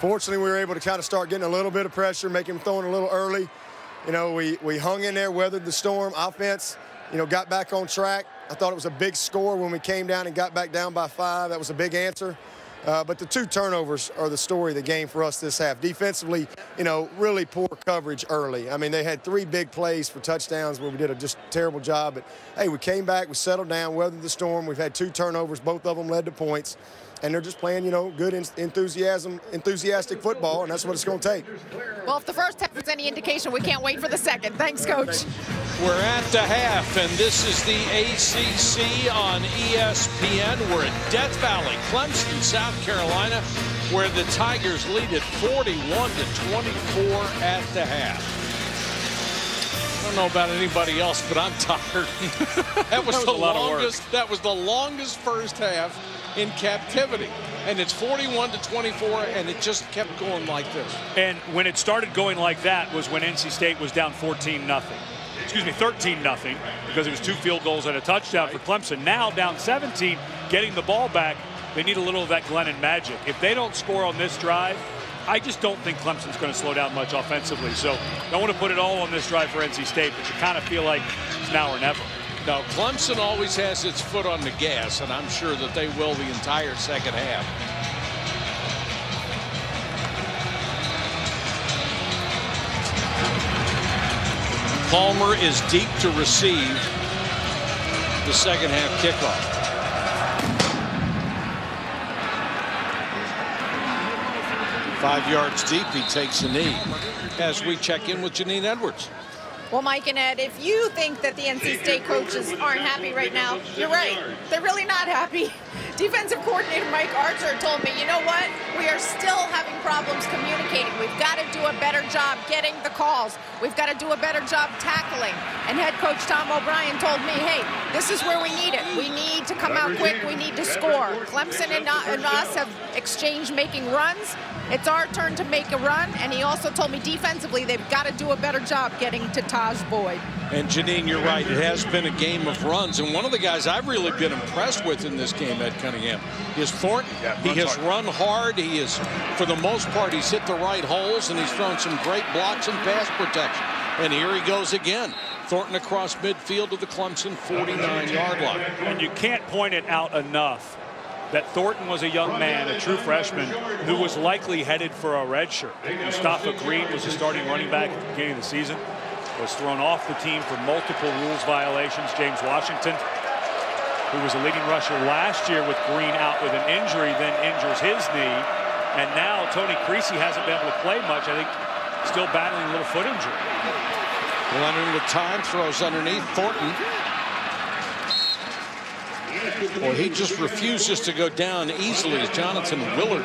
Fortunately, we were able to kind of start getting a little bit of pressure, make him throwing a little early. You know, we, we hung in there, weathered the storm. Offense, you know, got back on track. I thought it was a big score when we came down and got back down by five. That was a big answer. Uh, but the two turnovers are the story of the game for us this half. Defensively, you know, really poor coverage early. I mean, they had three big plays for touchdowns where we did a just terrible job. But, hey, we came back, we settled down, weathered the storm. We've had two turnovers. Both of them led to points and they're just playing, you know, good enthusiasm, enthusiastic football, and that's what it's going to take. Well, if the first half was any indication, we can't wait for the second. Thanks, Coach. We're at the half, and this is the ACC on ESPN. We're at Death Valley, Clemson, South Carolina, where the Tigers lead at 41 to 24 at the half. I don't know about anybody else, but I'm tired. that was, that was the longest. That was the longest first half in captivity. And it's 41 to 24, and it just kept going like this. And when it started going like that was when NC State was down 14 nothing. Excuse me, 13 nothing because it was two field goals and a touchdown for Clemson. Now down 17, getting the ball back. They need a little of that Glennon magic. If they don't score on this drive, I just don't think Clemson's going to slow down much offensively. So I want to put it all on this drive for NC State, but you kind of feel like it's now or never. Now, Clemson always has its foot on the gas, and I'm sure that they will the entire second half. Palmer is deep to receive the second half kickoff. Five yards deep, he takes a knee as we check in with Jeannine Edwards. Well, Mike and Ed, if you think that the NC State coaches aren't happy right now, you're right. They're really not happy. Defensive coordinator Mike Archer told me, you know what? We are still having problems communicating. We've got to do a better job getting the calls. We've got to do a better job tackling. And head coach Tom O'Brien told me, hey, this is where we need it. We need to come out quick. We need to score. Clemson and, us have exchanged making runs. It's our turn to make a run, and he also told me defensively they've got to do a better job getting to Tajh Boyd. And Jeannine, you're right. It has been a game of runs, and one of the guys I've really been impressed with in this game, Ed Cunningham, is Thornton. Yeah, he has hard. run hard. He is, for the most part, he's hit the right holes, and he's thrown some great blocks and pass protection. And here he goes again. Thornton across midfield to the Clemson 49-yard line. And you can't point it out enough that Thornton was a young man, a true freshman, who was likely headed for a red shirt. Mustafa Greene was the starting running back at the beginning of the season, was thrown off the team for multiple rules violations. James Washington, who was a leading rusher last year with Greene out with an injury, then injures his knee. And now Tony Creecy hasn't been able to play much. I think still battling a little foot injury. Leonard with time throws underneath. Thornton well, he just refuses to go down easily as Jonathan Willard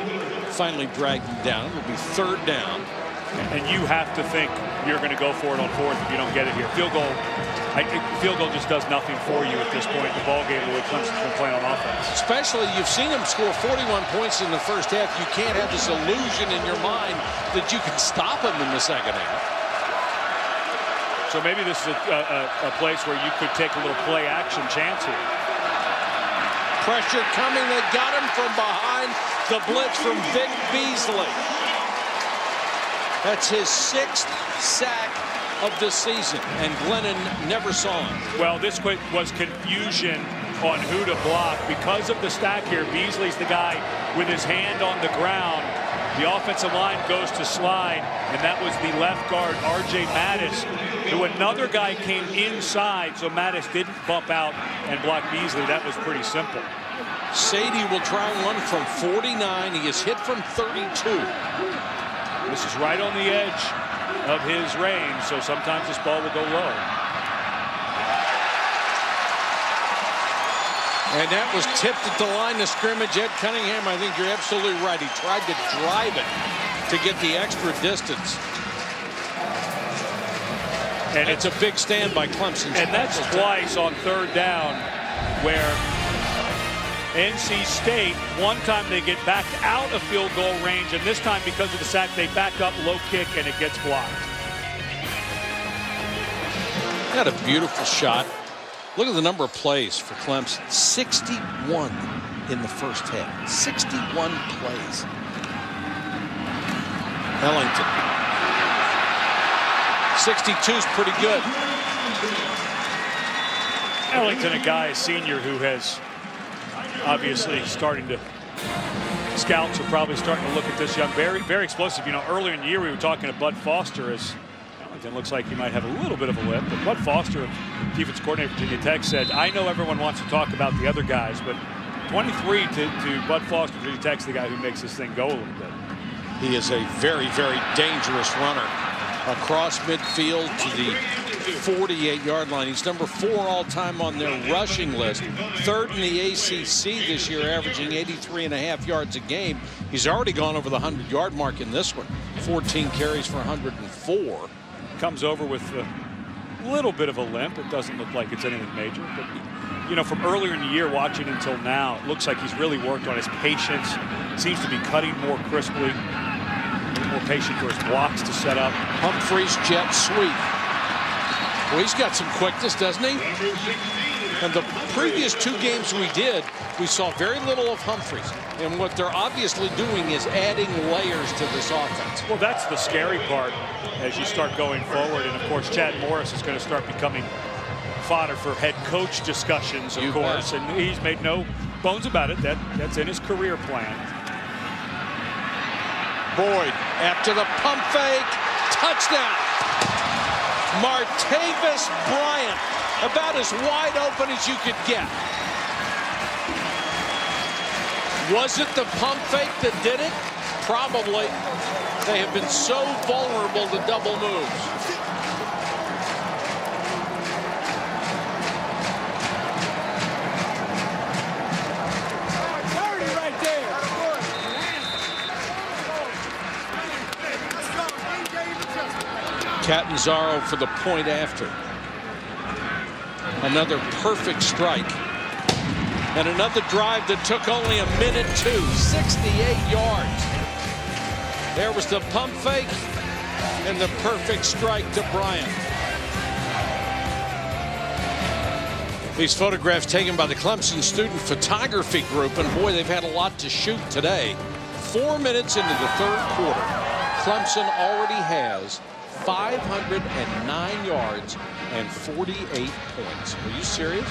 finally dragged him down. It'll be third down. And you have to think you're going to go for it on fourth if you don't get it here. Field goal, I, field goal just does nothing for you at this point. The ball game, the way Clemson's been playing on offense. Especially, you've seen him score 41 points in the first half. You can't have this illusion in your mind that you can stop him in the second half. So maybe this is a, a, a place where you could take a little play action chance here. Pressure coming. They got him from behind. The blitz from Vic Beasley. That's his sixth sack of the season, and Glennon never saw him. Well, this was confusion on who to block. Because of the stack here, Beasley's the guy with his hand on the ground. The offensive line goes to slide, and that was the left guard, R.J. Mattes, who another guy came inside, so Mattes didn't bump out and block Beasley. That was pretty simple. Sade will try one from 49. He is hit from 32. This is right on the edge of his range, so sometimes this ball will go low. And that was tipped at the line of scrimmage. Ed Cunningham, I think you're absolutely right. He tried to drive it to get the extra distance. And it's a big stand by Clemson. And that's twice on third down where NC State, one time they get backed out of field goal range, and this time because of the sack, they back up low kick and it gets blocked. Got a beautiful shot. Look at the number of plays for Clemson. 61 in the first half. 61 plays. Ellington. 62 is pretty good. Ellington, a guy, a senior who has obviously starting to scouts are probably starting to look at this young, very, very explosive. You know, earlier in the year we were talking to Bud Foster as Ellington looks like he might have a little bit of a lip. But Bud Foster, defense coordinator for Virginia Tech, said, I know everyone wants to talk about the other guys, but 23 to, to Bud Foster, Virginia Tech's the guy who makes this thing go a little bit. He is a very, very dangerous runner across midfield to the 48-yard line. He's number four all-time on their rushing list. Third in the ACC this year, averaging 83 and a half yards a game. He's already gone over the 100-yard mark in this one. 14 carries for 104. Comes over with a little bit of a limp. It doesn't look like it's anything major. But, you know, from earlier in the year, watching until now, it looks like he's really worked on his patience. Seems to be cutting more crisply more patient for his blocks to set up. Humphries jet sweep. Well, he's got some quickness, doesn't he? And the previous two games we did, we saw very little of Humphries. And what they're obviously doing is adding layers to this offense. Well, that's the scary part as you start going forward. And, of course, Chad Morris is going to start becoming fodder for head coach discussions, of you course. Bet. And he's made no bones about it. That That's in his career plan. Boyd after the pump fake. Touchdown. Martavis Bryant. About as wide open as you could get. Was it the pump fake that did it? Probably. They have been so vulnerable to double moves. Catanzaro for the point after. Another perfect strike. And another drive that took only a minute two, 68 yards. There was the pump fake and the perfect strike to Bryant. These photographs taken by the Clemson Student Photography Group, and boy, they've had a lot to shoot today. Four minutes into the third quarter, Clemson already has 509 yards and 48 points. Are you serious?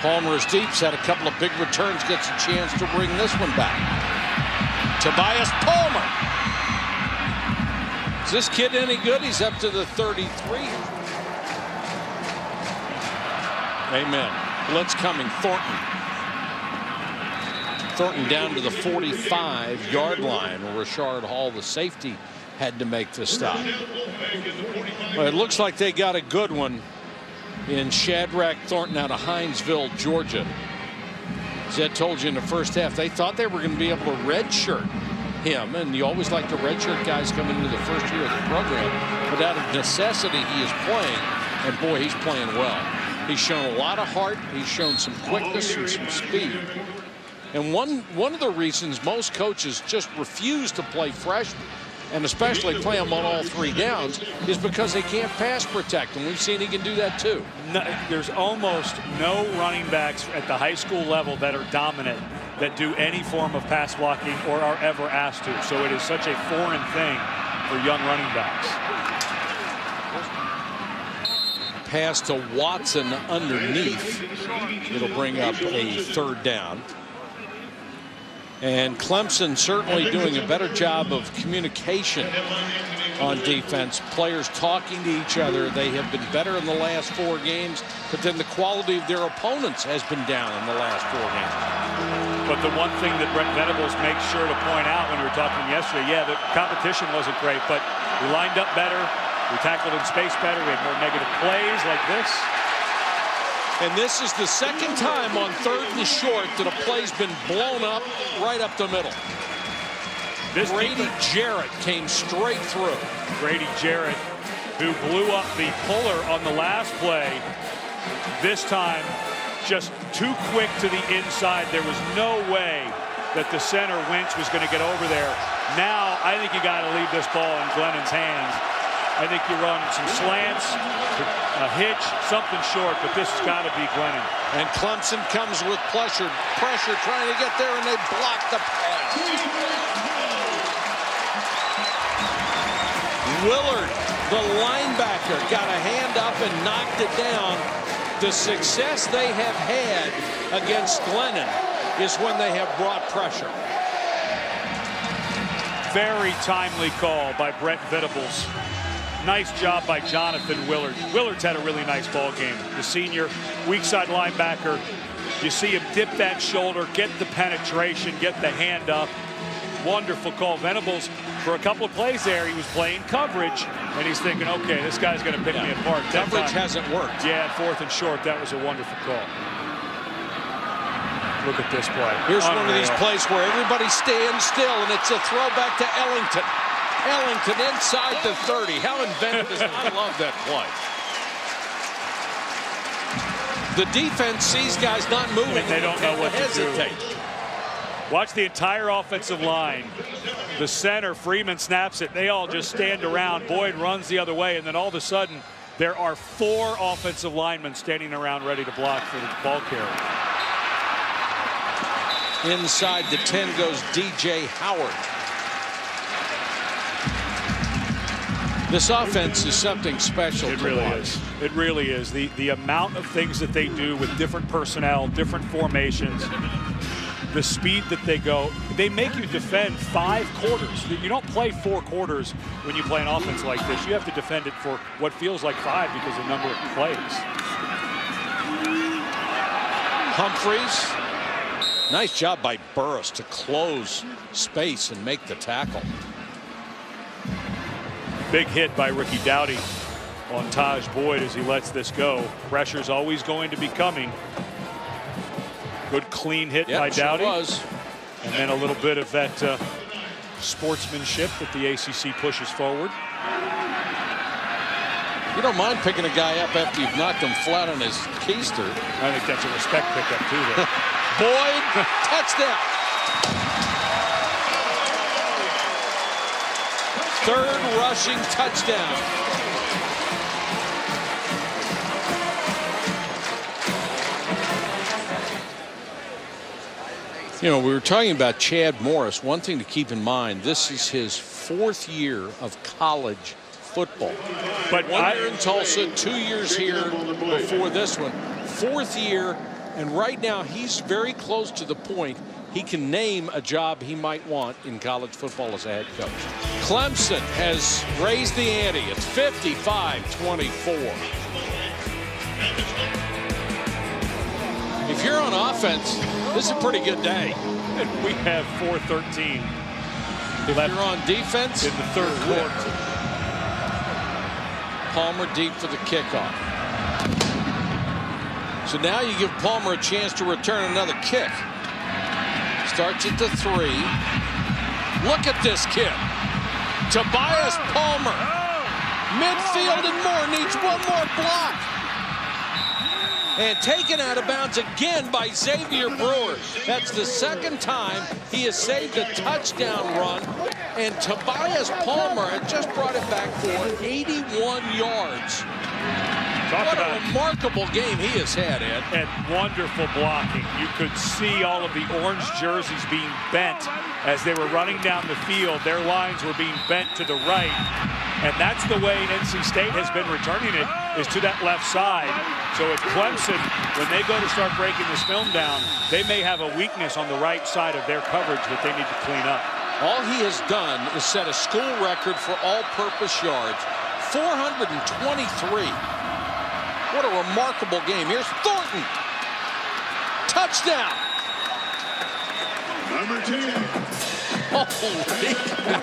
Palmer is deep, had a couple of big returns, gets a chance to bring this one back. Tobias Palmer. Is this kid any good? He's up to the 33. Amen. Blitz coming. Thornton Thornton down to the 45-yard line. Rashard Hall, the safety, had to make the stop. Well, it looks like they got a good one in Shadrach Thornton out of Hinesville, Georgia. Zed told you in the first half, they thought they were going to be able to redshirt him, and you always like the redshirt guys coming into the first year of the program. But out of necessity, he is playing, and boy, he's playing well. He's shown a lot of heart. He's shown some quickness and some speed. And one, one of the reasons most coaches just refuse to play freshmen, and especially play them on all three downs, is because they can't pass protect. And we've seen he can do that too. No, there's almost no running backs at the high school level that are dominant that do any form of pass blocking or are ever asked to. So it is such a foreign thing for young running backs. Pass to Watson underneath. It'll bring up a third down. And Clemson certainly doing a better job of communication on defense. Players talking to each other. They have been better in the last four games, but then the quality of their opponents has been down in the last four games. But the one thing that Brent Venables makes sure to point out when we were talking yesterday, yeah, the competition wasn't great, but we lined up better. We tackled in space better. We had more negative plays like this. And this is the second time on third and short that a play's been blown up right up the middle. This Grady Jarrett came straight through. Grady Jarrett, who blew up the puller on the last play, this time just too quick to the inside. There was no way that the center Wentz was going to get over there. Now, I think you got to leave this ball in Glennon's hands. I think you run some slants, a hitch, something short, but this has got to be Glennon. And Clemson comes with pressure, pressure trying to get there, and they block the pass. Willard, the linebacker, got a hand up and knocked it down. The success they have had against Glennon is when they have brought pressure. Very timely call by Brent Venables. Nice job by Jonathan Willard. Willard's had a really nice ball game. The senior, weak side linebacker. You see him dip that shoulder, get the penetration, get the hand up. Wonderful call. Venables, for a couple of plays there, he was playing coverage, and he's thinking, okay, this guy's going to pick yeah. me apart. Coverage hasn't worked. Yeah, fourth and short, that was a wonderful call. Look at this play. Here's Unreal. one of these plays where everybody stands still, and it's a throwback to Ellington. Ellington inside the 30. How inventive is I love that play. The defense sees guys not moving. And they don't know what hesitate. to do. Watch the entire offensive line. The center, Freeman snaps it. They all just stand around. Boyd runs the other way, and then all of a sudden, there are four offensive linemen standing around ready to block for the ball carrier. Inside the 10 goes DJ Howard. This offense is something special. It really watch. is. It really is. The the amount of things that they do with different personnel, different formations, the speed that they go. They make you defend five quarters. You don't play four quarters when you play an offense like this. You have to defend it for what feels like five because of the number of plays. Humphries Nice job by Burris to close space and make the tackle. Big hit by Ricky Dowdy on Tajh Boyd as he lets this go. Pressure's always going to be coming. Good clean hit yep, by Dowdy. Sure was. And then a little bit of that uh, sportsmanship that the ACC pushes forward. You don't mind picking a guy up after you've knocked him flat on his keister. I think that's a respect pickup too. Though. Boyd, touchdown. Third rushing touchdown. You know, we were talking about Chad Morris. One thing to keep in mind, this is his fourth year of college football. But one I, year in Tulsa, two years here before this one. Fourth year and right now, he's very close to the point he can name a job he might want in college football as a head coach. Clemson has raised the ante. It's 55-24. If you're on offense, this is a pretty good day. And we have 413. If you're on defense, in the third quarter. Palmer deep for the kickoff. So now you give Palmer a chance to return another kick. Starts at the three. Look at this kid. Tobias oh. Palmer. Oh. Midfield and more needs one more block. And taken out of bounds again by Xavier Brewer. That's the second time he has saved a touchdown run. And Tobias Palmer had just brought it back for 81 yards. Talk what about a remarkable game he has had, Ed. And wonderful blocking. You could see all of the orange jerseys being bent as they were running down the field. Their lines were being bent to the right. And that's the way NC State has been returning it, is to that left side. So if Clemson, when they go to start breaking this film down, they may have a weakness on the right side of their coverage that they need to clean up. All he has done is set a school record for all-purpose yards, 423. What a remarkable game. Here's Thornton. Touchdown. Number 10. Holy cow.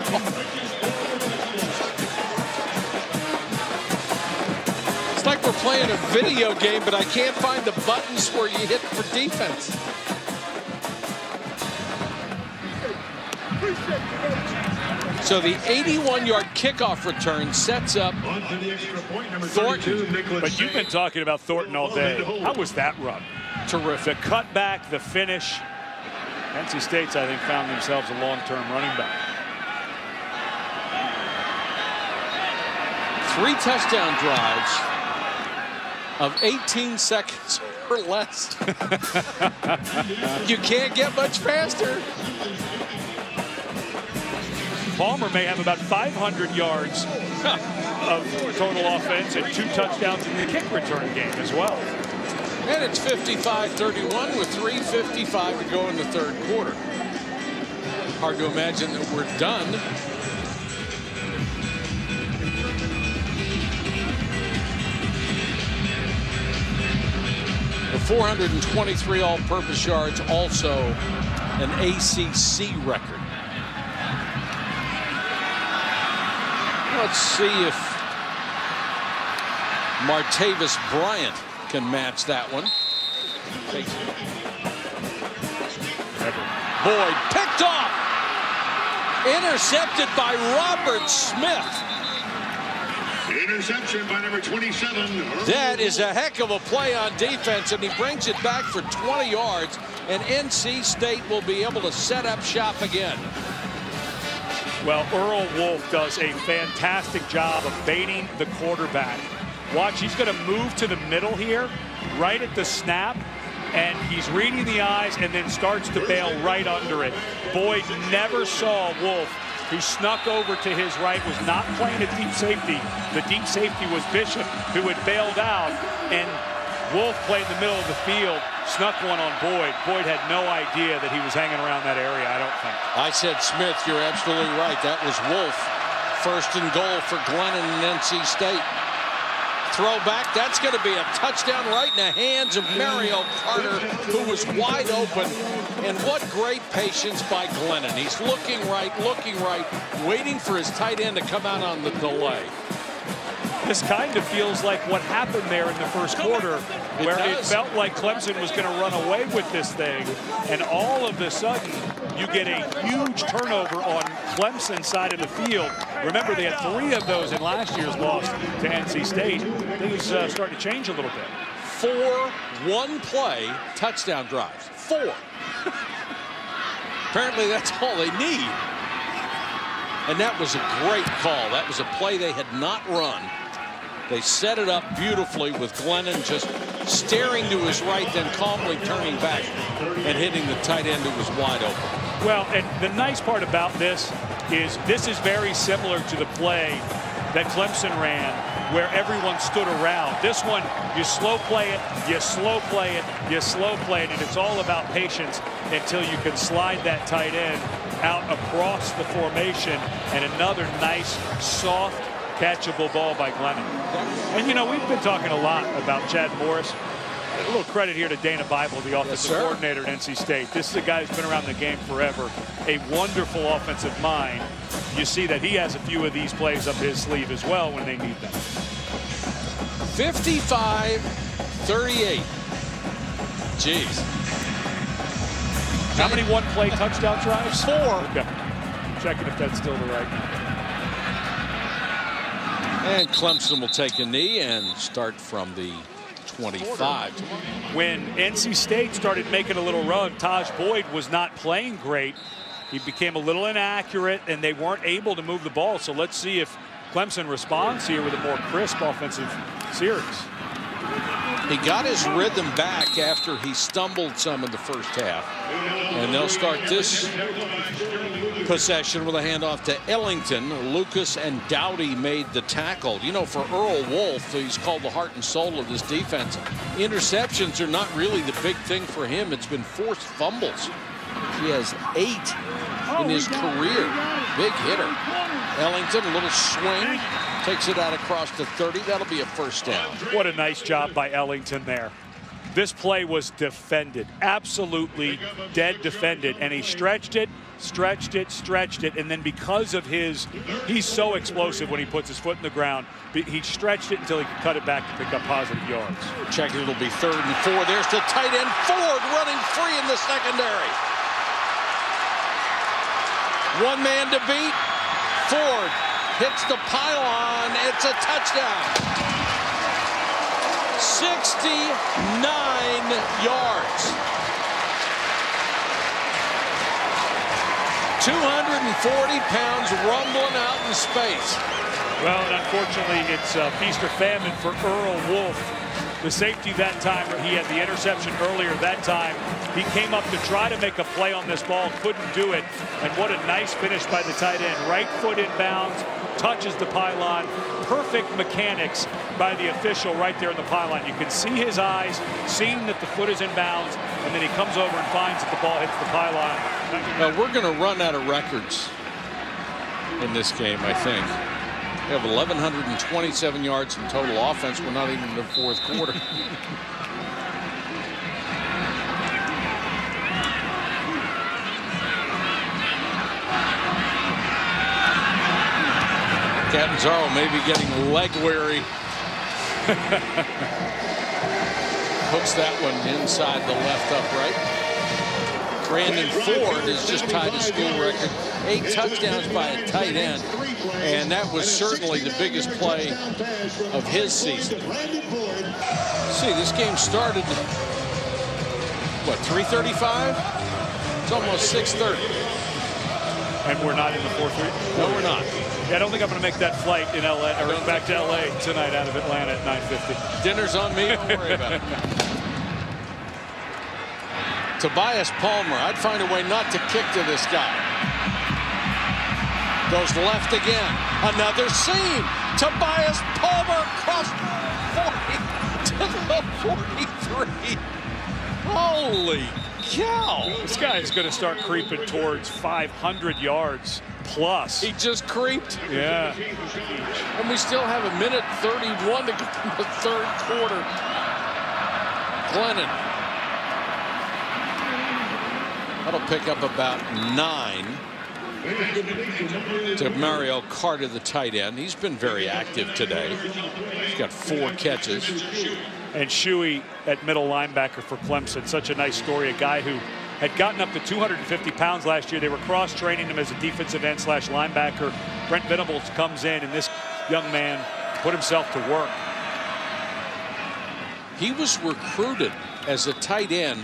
It's like we're playing a video game, but I can't find the buttons where you hit for defense. So the 81-yard kickoff return sets up Thornton. But you've been talking about Thornton all day. How was that run? Terrific. The cutback, the finish. NC State's, I think, found themselves a long-term running back. Three touchdown drives of 18 seconds or less. you can't get much faster. Palmer may have about 500 yards of total offense and two touchdowns in the kick return game as well. And it's 55-31 with 3.55 to go in the third quarter. Hard to imagine that we're done. The 423 all-purpose yards, also an ACC record. Let's see if Martavis Bryant can match that one. Boyd picked off. Intercepted by Robert Smith. Interception by number 27. That is a heck of a play on defense, and he brings it back for 20 yards, and NC State will be able to set up shop again. Well, Earl Wolff does a fantastic job of baiting the quarterback. Watch, he's going to move to the middle here, right at the snap, and he's reading the eyes and then starts to bail right under it. Boyd never saw Wolff, He snuck over to his right, was not playing a deep safety. The deep safety was Bishop, who had bailed out, and Wolff played in the middle of the field, snuck one on Boyd. Boyd had no idea that he was hanging around that area, I don't think. I said Smith, you're absolutely right. That was Wolff. First and goal for Glennon and NC State. Throw back, that's going to be a touchdown right in the hands of Mario Carter, who was wide open. And what great patience by Glennon. He's looking right, looking right, waiting for his tight end to come out on the delay. This kind of feels like what happened there in the first quarter, where it, it felt like Clemson was going to run away with this thing, and all of a sudden, you get a huge turnover on Clemson's side of the field. Remember, they had three of those in last year's loss to NC State. Things uh, starting to change a little bit. Four one-play touchdown drives. Four. Apparently, that's all they need. And that was a great call. That was a play they had not run. They set it up beautifully with Glennon just staring to his right, then calmly turning back and hitting the tight end who was wide open. Well, and the nice part about this is this is very similar to the play that Clemson ran where everyone stood around. This one, you slow play it, you slow play it, you slow play it, and it's all about patience until you can slide that tight end out across the formation and another nice, soft, catchable ball by Glennon. And, you know, we've been talking a lot about Chad Morris. A little credit here to Dana Bible, the offensive yes, coordinator at NC State. This is a guy who's been around the game forever, a wonderful offensive mind. You see that he has a few of these plays up his sleeve as well when they need them. 55-38. Jeez. How many one-play touchdown drives? Four. Okay. Checking if that's still the right And Clemson will take a knee and start from the 25. When NC State started making a little run, Tajh Boyd was not playing great. He became a little inaccurate, and they weren't able to move the ball. So let's see if Clemson responds here with a more crisp offensive series. He got his rhythm back after he stumbled some in the first half. And they'll start this possession with a handoff to Ellington. Lucas and Dowdy made the tackle. You know, for Earl Wolff, he's called the heart and soul of this defense. Interceptions are not really the big thing for him. It's been forced fumbles. He has eight in his career. Big hitter. Ellington, a little swing, takes it out across the 30. That'll be a first down. What a nice job by Ellington there. This play was defended, absolutely dead defended, and he stretched it, stretched it, stretched it, and then because of his, he's so explosive when he puts his foot in the ground, he stretched it until he could cut it back to pick up positive yards. Check it, it'll be third and four. There's the tight end Ford running free in the secondary. One man to beat. Ford hits the pylon. It's a touchdown. 69 yards. 240 pounds rumbling out in space. Well, and unfortunately, it's uh, feast or famine for Earl Wolff. The safety that time, where he had the interception earlier that time. He came up to try to make a play on this ball, couldn't do it. And what a nice finish by the tight end. Right foot inbounds, touches the pylon. Perfect mechanics by the official right there in the pylon. You can see his eyes, seeing that the foot is in bounds, and then he comes over and finds that the ball hits the pylon. Now, we're going to run out of records in this game, I think. We have 1,127 yards in total offense. We're not even in the fourth quarter. Catanzaro may be getting leg weary. Hooks that one inside the left upright. Brandon Ford has just tied a school record. Eight touchdowns by a tight end. And that was certainly the biggest play of his season. See, this game started, what, 335? It's almost 630. And we're not in the fourth. No, we're not. Yeah, I don't think I'm going to make that flight in LA or back to LA tonight out of Atlanta at 9:50. Dinner's on me. Don't worry about it. Tobias Palmer. I'd find a way not to kick to this guy. Goes left again. Another seam. Tobias Palmer across 40 to the 43. Holy cow. This guy is going to start creeping towards 500 yards plus. He just creeped. Yeah. And we still have a minute 31 to go in the third quarter. Glennon. That'll pick up about nine to Mario Carter, the tight end. He's been very active today. He's got four catches. And Shuey at middle linebacker for Clemson. Such a nice story. A guy who had gotten up to 250 pounds last year. They were cross-training him as a defensive end slash linebacker. Brent Venables comes in, and this young man put himself to work. He was recruited as a tight end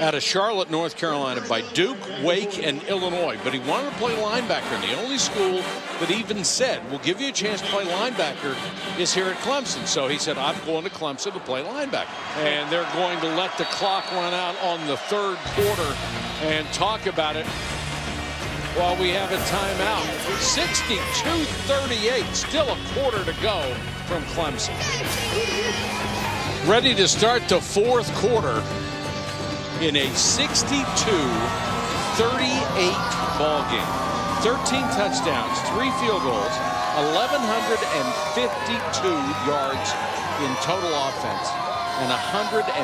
out of Charlotte, North Carolina by Duke, Wake, and Illinois. But he wanted to play linebacker. And the only school that even said, we'll give you a chance to play linebacker is here at Clemson. So he said, I'm going to Clemson to play linebacker. And they're going to let the clock run out on the third quarter and talk about it while we have a timeout. 62-38, still a quarter to go from Clemson. Ready to start the fourth quarter in a 62-38 ball game. 13 touchdowns, three field goals, 1,152 yards in total offense, and 152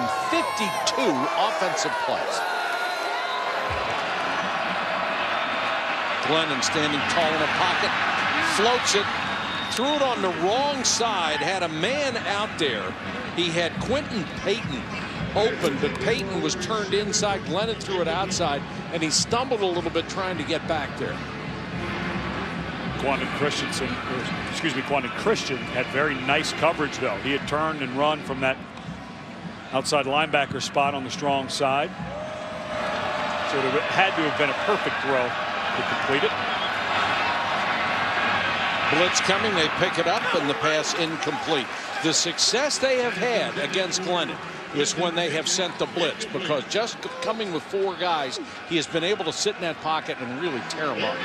offensive plays. Glennon standing tall in a pocket, floats it, threw it on the wrong side, had a man out there. He had Quentin Payton open, but Payton was turned inside. Glennon threw it outside, and he stumbled a little bit trying to get back there. Quandon Christensen, excuse me, Quandon Christian had very nice coverage, though. He had turned and run from that outside linebacker spot on the strong side. So it had to have been a perfect throw to complete it. Blitz coming, they pick it up, and the pass incomplete. The success they have had against Glennon is when they have sent the blitz because just coming with four guys, he has been able to sit in that pocket and really tear them up.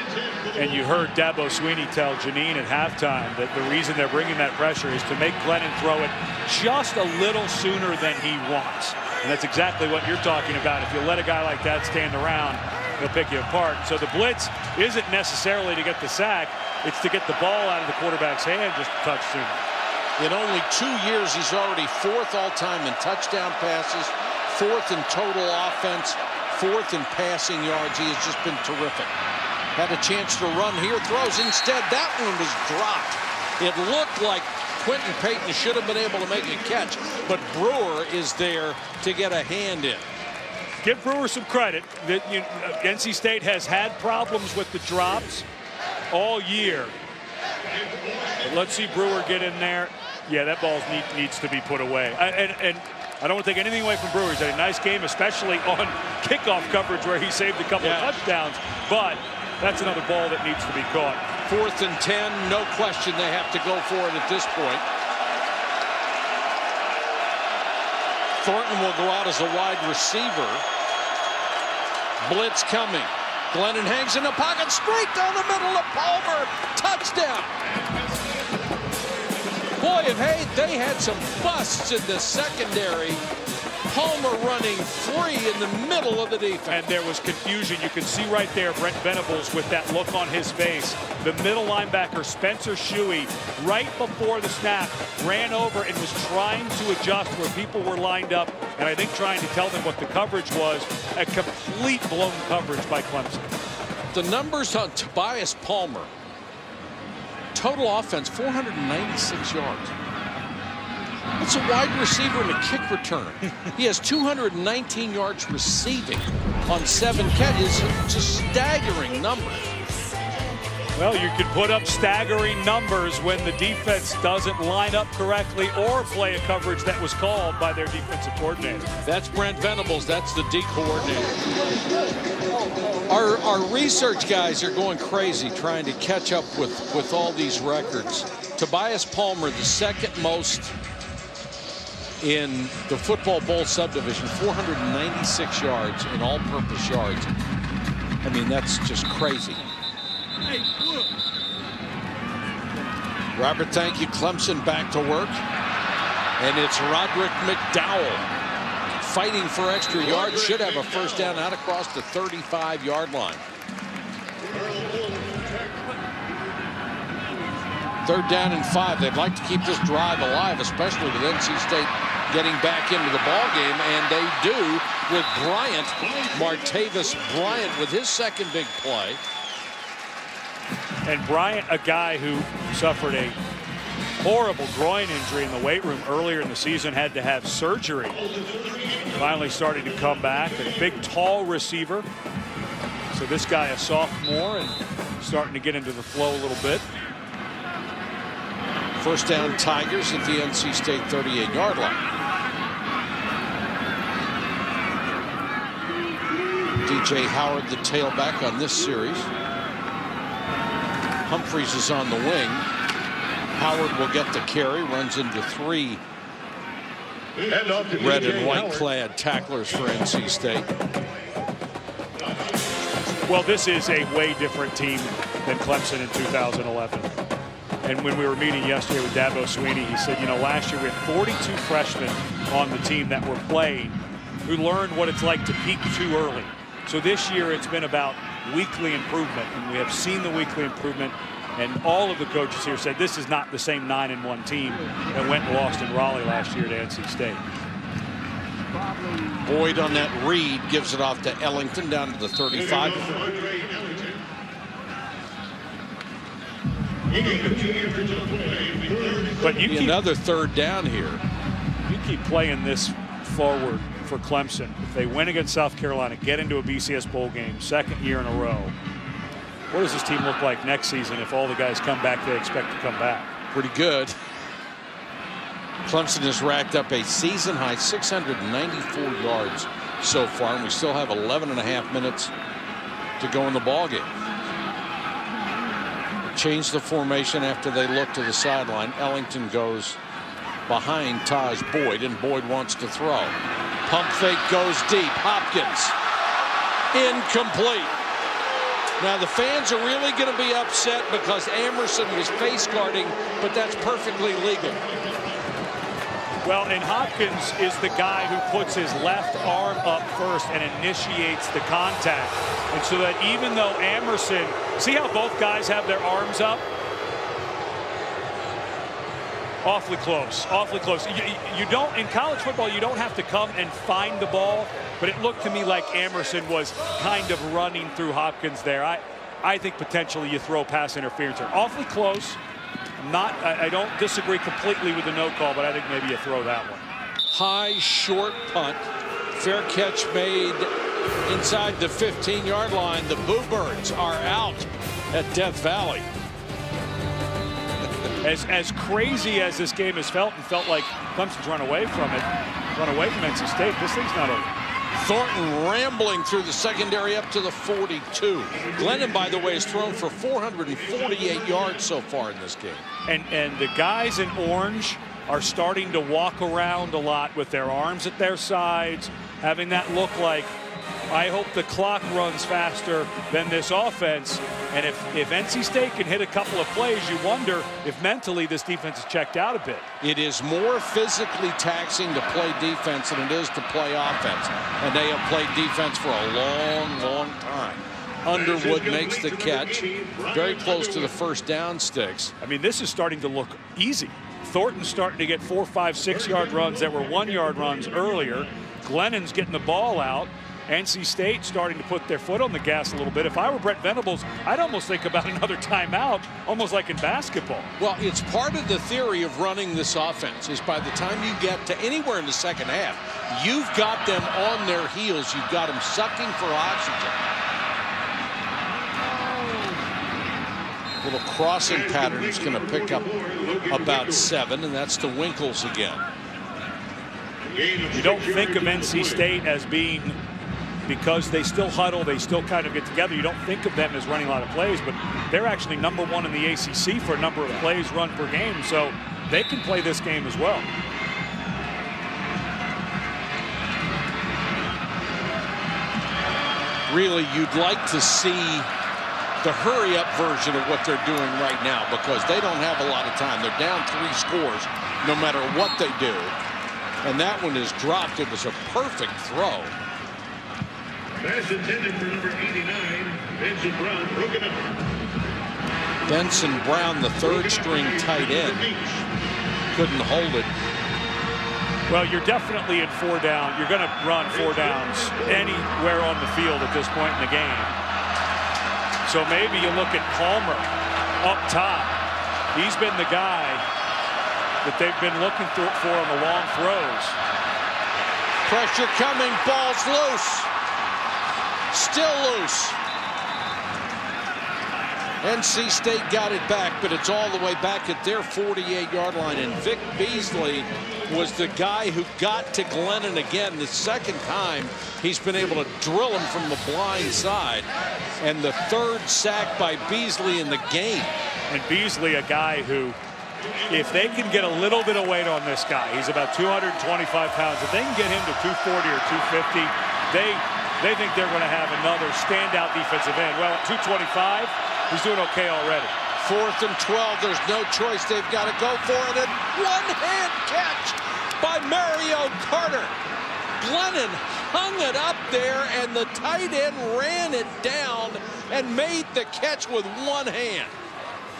And you heard Dabo Swinney tell Jeannine at halftime that the reason they're bringing that pressure is to make Glennon throw it just a little sooner than he wants. And that's exactly what you're talking about. If you let a guy like that stand around, he'll pick you apart. So the blitz isn't necessarily to get the sack. It's to get the ball out of the quarterback's hand just a touch sooner. In only two years, he's already fourth all-time in touchdown passes, fourth in total offense, fourth in passing yards. He has just been terrific. Had a chance to run here, throws instead. That one was dropped. It looked like Quentin Payton should have been able to make a catch, but Brewer is there to get a hand in. Give Brewer some credit. That you, uh, NC State has had problems with the drops all year. But let's see Brewer get in there. Yeah, that ball need, needs to be put away. I, and, and I don't want to take anything away from Brewer. He's had a nice game, especially on kickoff coverage where he saved a couple yeah. of touchdowns. But that's another ball that needs to be caught. Fourth and 10, no question they have to go for it at this point. Thornton will go out as a wide receiver. Blitz coming. Glennon hangs in the pocket, straight down the middle of Palmer. Touchdown. boy, and hey, they had some busts in the secondary. Palmer running free in the middle of the defense. And there was confusion. You can see right there Brent Venables with that look on his face. The middle linebacker, Spencer Shuey, right before the snap, ran over and was trying to adjust where people were lined up. And I think trying to tell them what the coverage was. A complete blown coverage by Clemson. The numbers on Tobias Palmer. Total offense, 496 yards. It's a wide receiver and a kick return. he has 219 yards receiving on seven catches. Just staggering numbers. Well, you can put up staggering numbers when the defense doesn't line up correctly or play a coverage that was called by their defensive coordinator. That's Brent Venables. That's the D coordinator. Our, our research guys are going crazy trying to catch up with, with all these records. Tobias Palmer, the second most in the Football Bowl subdivision, 496 yards in all-purpose yards. I mean, that's just crazy. Robert, thank you. Clemson back to work. And it's Roderick McDowell fighting for extra yards. Should have a first down out across the 35-yard line. Third down and five. They'd like to keep this drive alive, especially with NC State getting back into the ball game, and they do with Bryant, Martavis Bryant with his second big play. And Bryant, a guy who suffered a horrible groin injury in the weight room earlier in the season, had to have surgery. Finally starting to come back. A big, tall receiver. So this guy, a sophomore, and starting to get into the flow a little bit. First down Tigers at the NC State 38-yard line. DJ Howard, the tailback on this series. Humphries is on the wing. Howard will get the carry, runs into three red and white clad tacklers for NC State. Well, this is a way different team than Clemson in 2011. And when we were meeting yesterday with Dabo Swinney, he said, you know, last year we had 42 freshmen on the team that were playing who learned what it's like to peak too early. So this year it's been about weekly improvement, and we have seen the weekly improvement. And all of the coaches here said this is not the same 9 and 1 team that went and lost in Raleigh last year to NC State. Boyd on that read gives it off to Ellington down to the 35. But you keep, another third down here. You keep playing this forward for Clemson. If they win against South Carolina, get into a BCS bowl game, second year in a row. What does this team look like next season if all the guys come back they expect to come back? Pretty good. Clemson has racked up a season high 694 yards so far, and we still have 11 and a half minutes to go in the ball game. Change the formation after they look to the sideline. Ellington goes behind Tajh Boyd, and Boyd wants to throw. Pump fake goes deep. Hopkins incomplete. Now the fans are really going to be upset because Amerson was face guarding, but that's perfectly legal. Well, and Hopkins is the guy who puts his left arm up first and initiates the contact. And so that even though Amerson, see how both guys have their arms up? Awfully close, awfully close. You, you don't, in college football, you don't have to come and find the ball, but it looked to me like Amerson was kind of running through Hopkins there. I, I think potentially you throw pass interference there. Awfully close. Not, I, I don't disagree completely with the no call, but I think maybe you throw that one. High, short punt. Fair catch made inside the 15-yard line. The Bluebirds are out at Death Valley. As, as crazy as this game has felt and felt like Clemson's run away from it, run away from NC State, this thing's not over. Thornton rambling through the secondary up to the 42. Glennon, by the way, has thrown for 448 yards so far in this game. And, and the guys in orange are starting to walk around a lot with their arms at their sides, having that look like, I hope the clock runs faster than this offense. And if, if NC State can hit a couple of plays, you wonder if mentally this defense is checked out a bit. It is more physically taxing to play defense than it is to play offense. And they have played defense for a long, long time. Underwood makes the catch. Very close to the first down sticks. I mean, this is starting to look easy. Thornton's starting to get four, five, six yard runs that were one yard runs earlier. Glennon's getting the ball out. NC State starting to put their foot on the gas a little bit. If I were Brent Venables, I'd almost think about another timeout, almost like in basketball. Well, it's part of the theory of running this offense is by the time you get to anywhere in the second half, you've got them on their heels. You've got them sucking for oxygen. Little crossing pattern is going to pick up about seven, and that's the Winkles again. You don't think of NC State as being because they still huddle, they still kind of get together. You don't think of them as running a lot of plays, but they're actually number one in the ACC for a number of plays run per game, so they can play this game as well. Really, you'd like to see the hurry up version of what they're doing right now because they don't have a lot of time. They're down three scores no matter what they do. And that one is dropped. It was a perfect throw. Pass intended for number 89, Benson Brown, broken up. Benson Brown, the third string tight end, couldn't hold it. Well, you're definitely at four down. You're going to run four downs anywhere on the field at this point in the game. So maybe you look at Palmer up top. He's been the guy that they've been looking for on the long throws. Pressure coming, ball's loose. Still loose. NC State got it back, but it's all the way back at their 48-yard line. And Vic Beasley was the guy who got to Glennon again. The second time he's been able to drill him from the blind side. And the third sack by Beasley in the game. And Beasley, a guy who, if they can get a little bit of weight on this guy, he's about 225 pounds. If they can get him to 240 or 250, they they think they're going to have another standout defensive end. Well, at 225, he's doing okay already. Fourth and 12, there's no choice. They've got to go for it. And one-hand catch by Mario Carter. Glennon hung it up there, and the tight end ran it down and made the catch with one hand.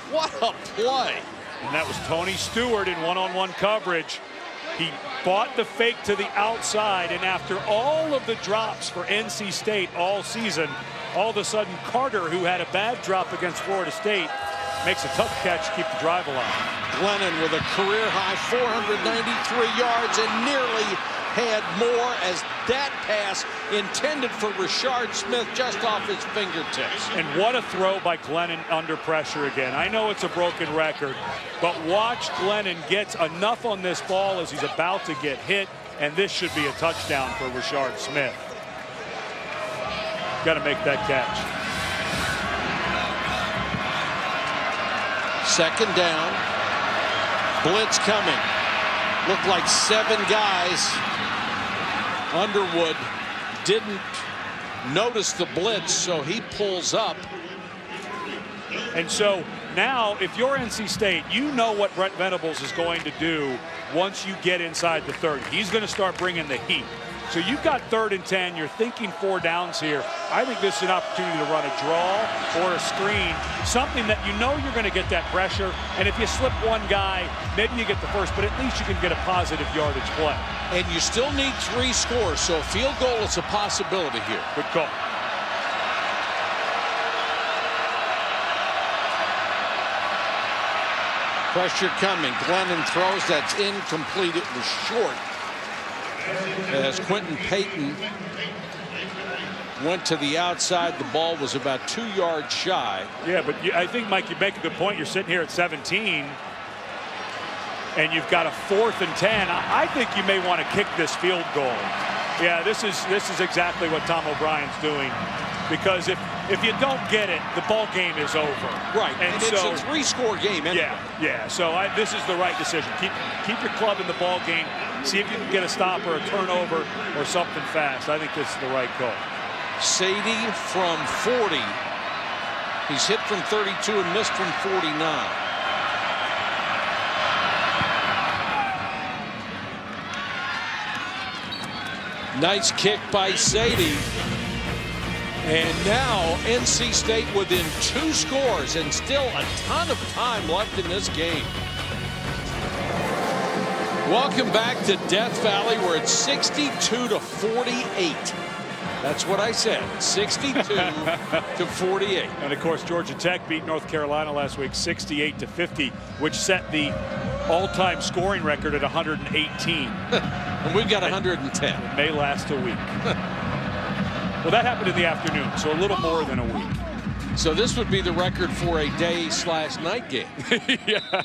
What a play. And that was Tony Steward in one-on-one -on -one coverage. He bought the fake to the outside, and after all of the drops for NC State all season, all of a sudden Carter, who had a bad drop against Florida State, makes a tough catch to keep the drive alive. Glennon with a career high 493 yards and nearly had more as that pass intended for Rishard Smith just off his fingertips. And what a throw by Glennon under pressure again. I know it's a broken record, but watch Glennon gets enough on this ball as he's about to get hit, and this should be a touchdown for Rishard Smith. Got to make that catch. Second down. Blitz coming. Looked like seven guys Underwood didn't notice the blitz, so he pulls up. And so now, if you're NC State, you know what Brent Venables is going to do once you get inside the 30. He's going to start bringing the heat. So you've got third and 10. You're thinking four downs here. I think this is an opportunity to run a draw or a screen, something that you know you're going to get that pressure. And if you slip one guy, maybe you get the first, but at least you can get a positive yardage play. And you still need three scores, so a field goal is a possibility here. Good call. Pressure coming. Glennon throws. That's incomplete. It was short as Quentin Payton went to the outside. The ball was about two yards shy. Yeah, but you, I think, Mike, you make a good point. You're sitting here at 17, and you've got a fourth and 10. I, I think you may want to kick this field goal. Yeah, this is this is exactly what Tom O'Brien's doing. Because if if you don't get it, the ball game is over. Right, and, and so, it's a three-score game. Anyway. Yeah, yeah. So I, this is the right decision. Keep keep your club in the ball game. See if you can get a stop or a turnover or something fast. I think this is the right call. Sade from 40. He's hit from 32 and missed from 49. Nice kick by Sade. And now NC State within two scores and still a ton of time left in this game. Welcome back to Death Valley. We're at 62 to 48. That's what I said, 62 to 48. And of course, Georgia Tech beat North Carolina last week 68 to 50, which set the all-time scoring record at 118. and we've got 110. It may last a week. well, that happened in the afternoon, so a little more than a week. So this would be the record for a day slash night game. yeah.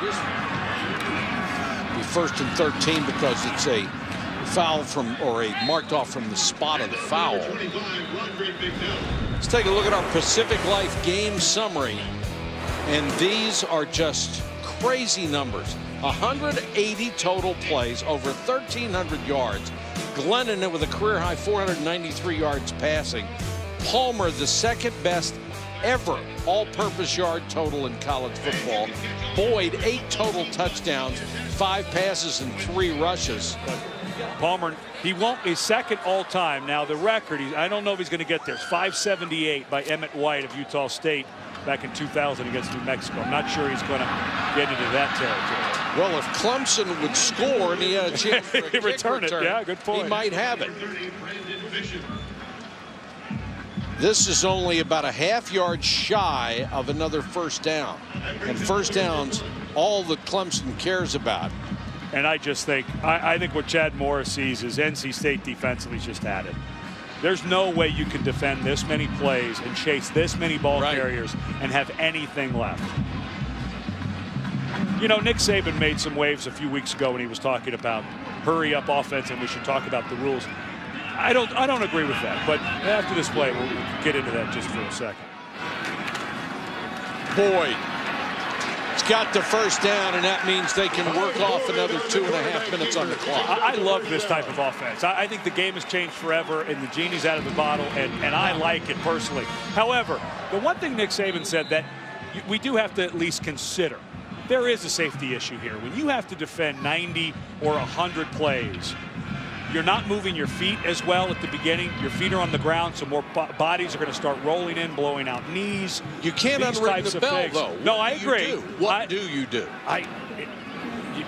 Here's, first and 13 because it's a foul from or a marked off from the spot of the foul. Let's take a look at our Pacific Life game summary. And these are just crazy numbers. 180 total plays, over 1,300 yards. Glennon with a career high 493 yards passing. Palmer, the second best ever all-purpose yard total in college football. Boyd, eight total touchdowns, five passes and three rushes. Palmer, he won't be second all-time. Now, the record, I don't know if he's going to get there. It's 578 by Emmett White of Utah State back in 2000 against New Mexico. I'm not sure he's going to get into that territory. Well, if Clemson would score and he had a chance for a return return, it, yeah, good point. He might have it. This is only about a half yard shy of another first down. And first downs, all that Clemson cares about. And I just think, I, I think what Chad Morris sees is NC State defensively just had it. There's no way you can defend this many plays and chase this many ball right. carriers and have anything left. You know, Nick Saban made some waves a few weeks ago when he was talking about hurry up offense and we should talk about the rules. I don't I don't agree with that, but after this play, we'll, we'll get into that just for a second. Boyd has got the first down, and that means they can work off another two and a half minutes on the clock. I, I love this type of offense. I, I, think the game has changed forever, and the genie's out of the bottle, and, and I like it personally. However, the one thing Nick Saban said that we do have to at least consider there is a safety issue here. When you have to defend 90 or 100 plays, you're not moving your feet as well at the beginning. Your feet are on the ground, so more bodies are going to start rolling in, blowing out knees. You can't unring the bell, things. though. No, I agree. Do? What I, do you do? I. It, you,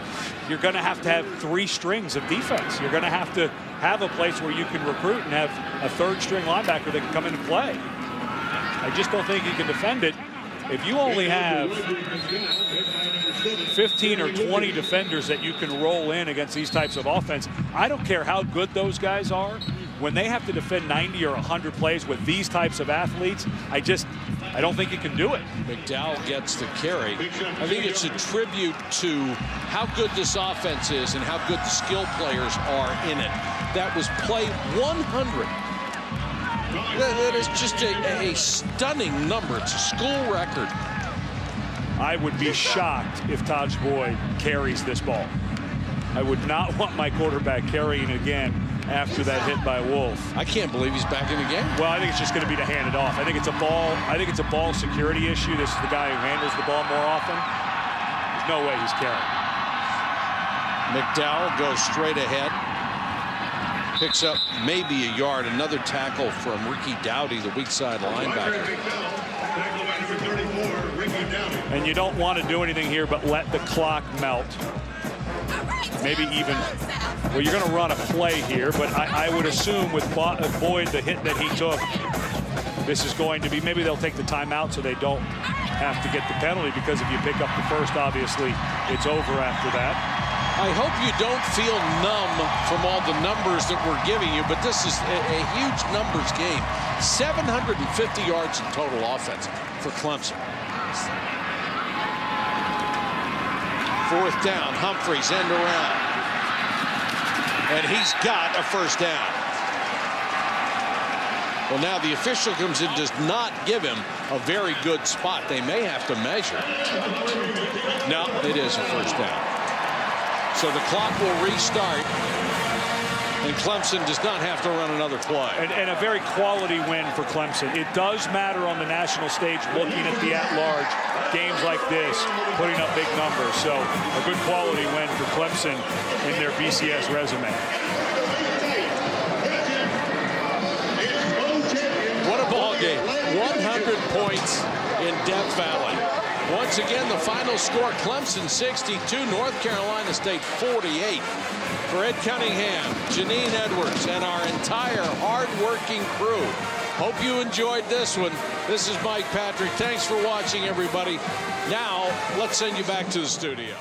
you're going to have to have three strings of defense. You're going to have to have a place where you can recruit and have a third string linebacker that can come in and play. I just don't think you can defend it if you only have 15 or 20 defenders that you can roll in against these types of offense, I don't care how good those guys are. When they have to defend 90 or 100 plays with these types of athletes, I just, I don't think you can do it. McDowell gets the carry. I think it's a tribute to how good this offense is and how good the skill players are in it. That was play 100 that is just a, a, stunning number. It's a school record. I would be shocked if Tajh Boyd carries this ball. I would not want my quarterback carrying again after that hit by Wolff. I can't believe he's back in the game. Well, I think it's just going to be to hand it off. I think it's a ball. I think it's a ball security issue. This is the guy who handles the ball more often. There's no way he's carrying. McDowell goes straight ahead. Picks up maybe a yard. Another tackle from Ricky Dowdy, the weak side linebacker. And you don't want to do anything here but let the clock melt. Maybe even, well, you're going to run a play here, but I, I would assume with uh, Boyd, the hit that he took, this is going to be, maybe they'll take the timeout so they don't have to get the penalty because if you pick up the first, obviously, it's over after that. I hope you don't feel numb from all the numbers that we're giving you, but this is a, a huge numbers game. 750 yards in total offense for Clemson. Fourth down, Humphries end around. And he's got a first down. Well, now the official comes in, does not give him a very good spot. They may have to measure. No, it is a first down. So the clock will restart. And Clemson does not have to run another play. And, and, a very quality win for Clemson. It does matter on the national stage looking at the at-large games like this, putting up big numbers. So a good quality win for Clemson in their BCS resume. What a ball game. 100 points in Death Valley. Once again, the final score, Clemson 62, North Carolina State 48. For Ed Cunningham, Jeannine Edwards, and our entire hard-working crew, hope you enjoyed this one. This is Mike Patrick. Thanks for watching, everybody. Now, let's send you back to the studio.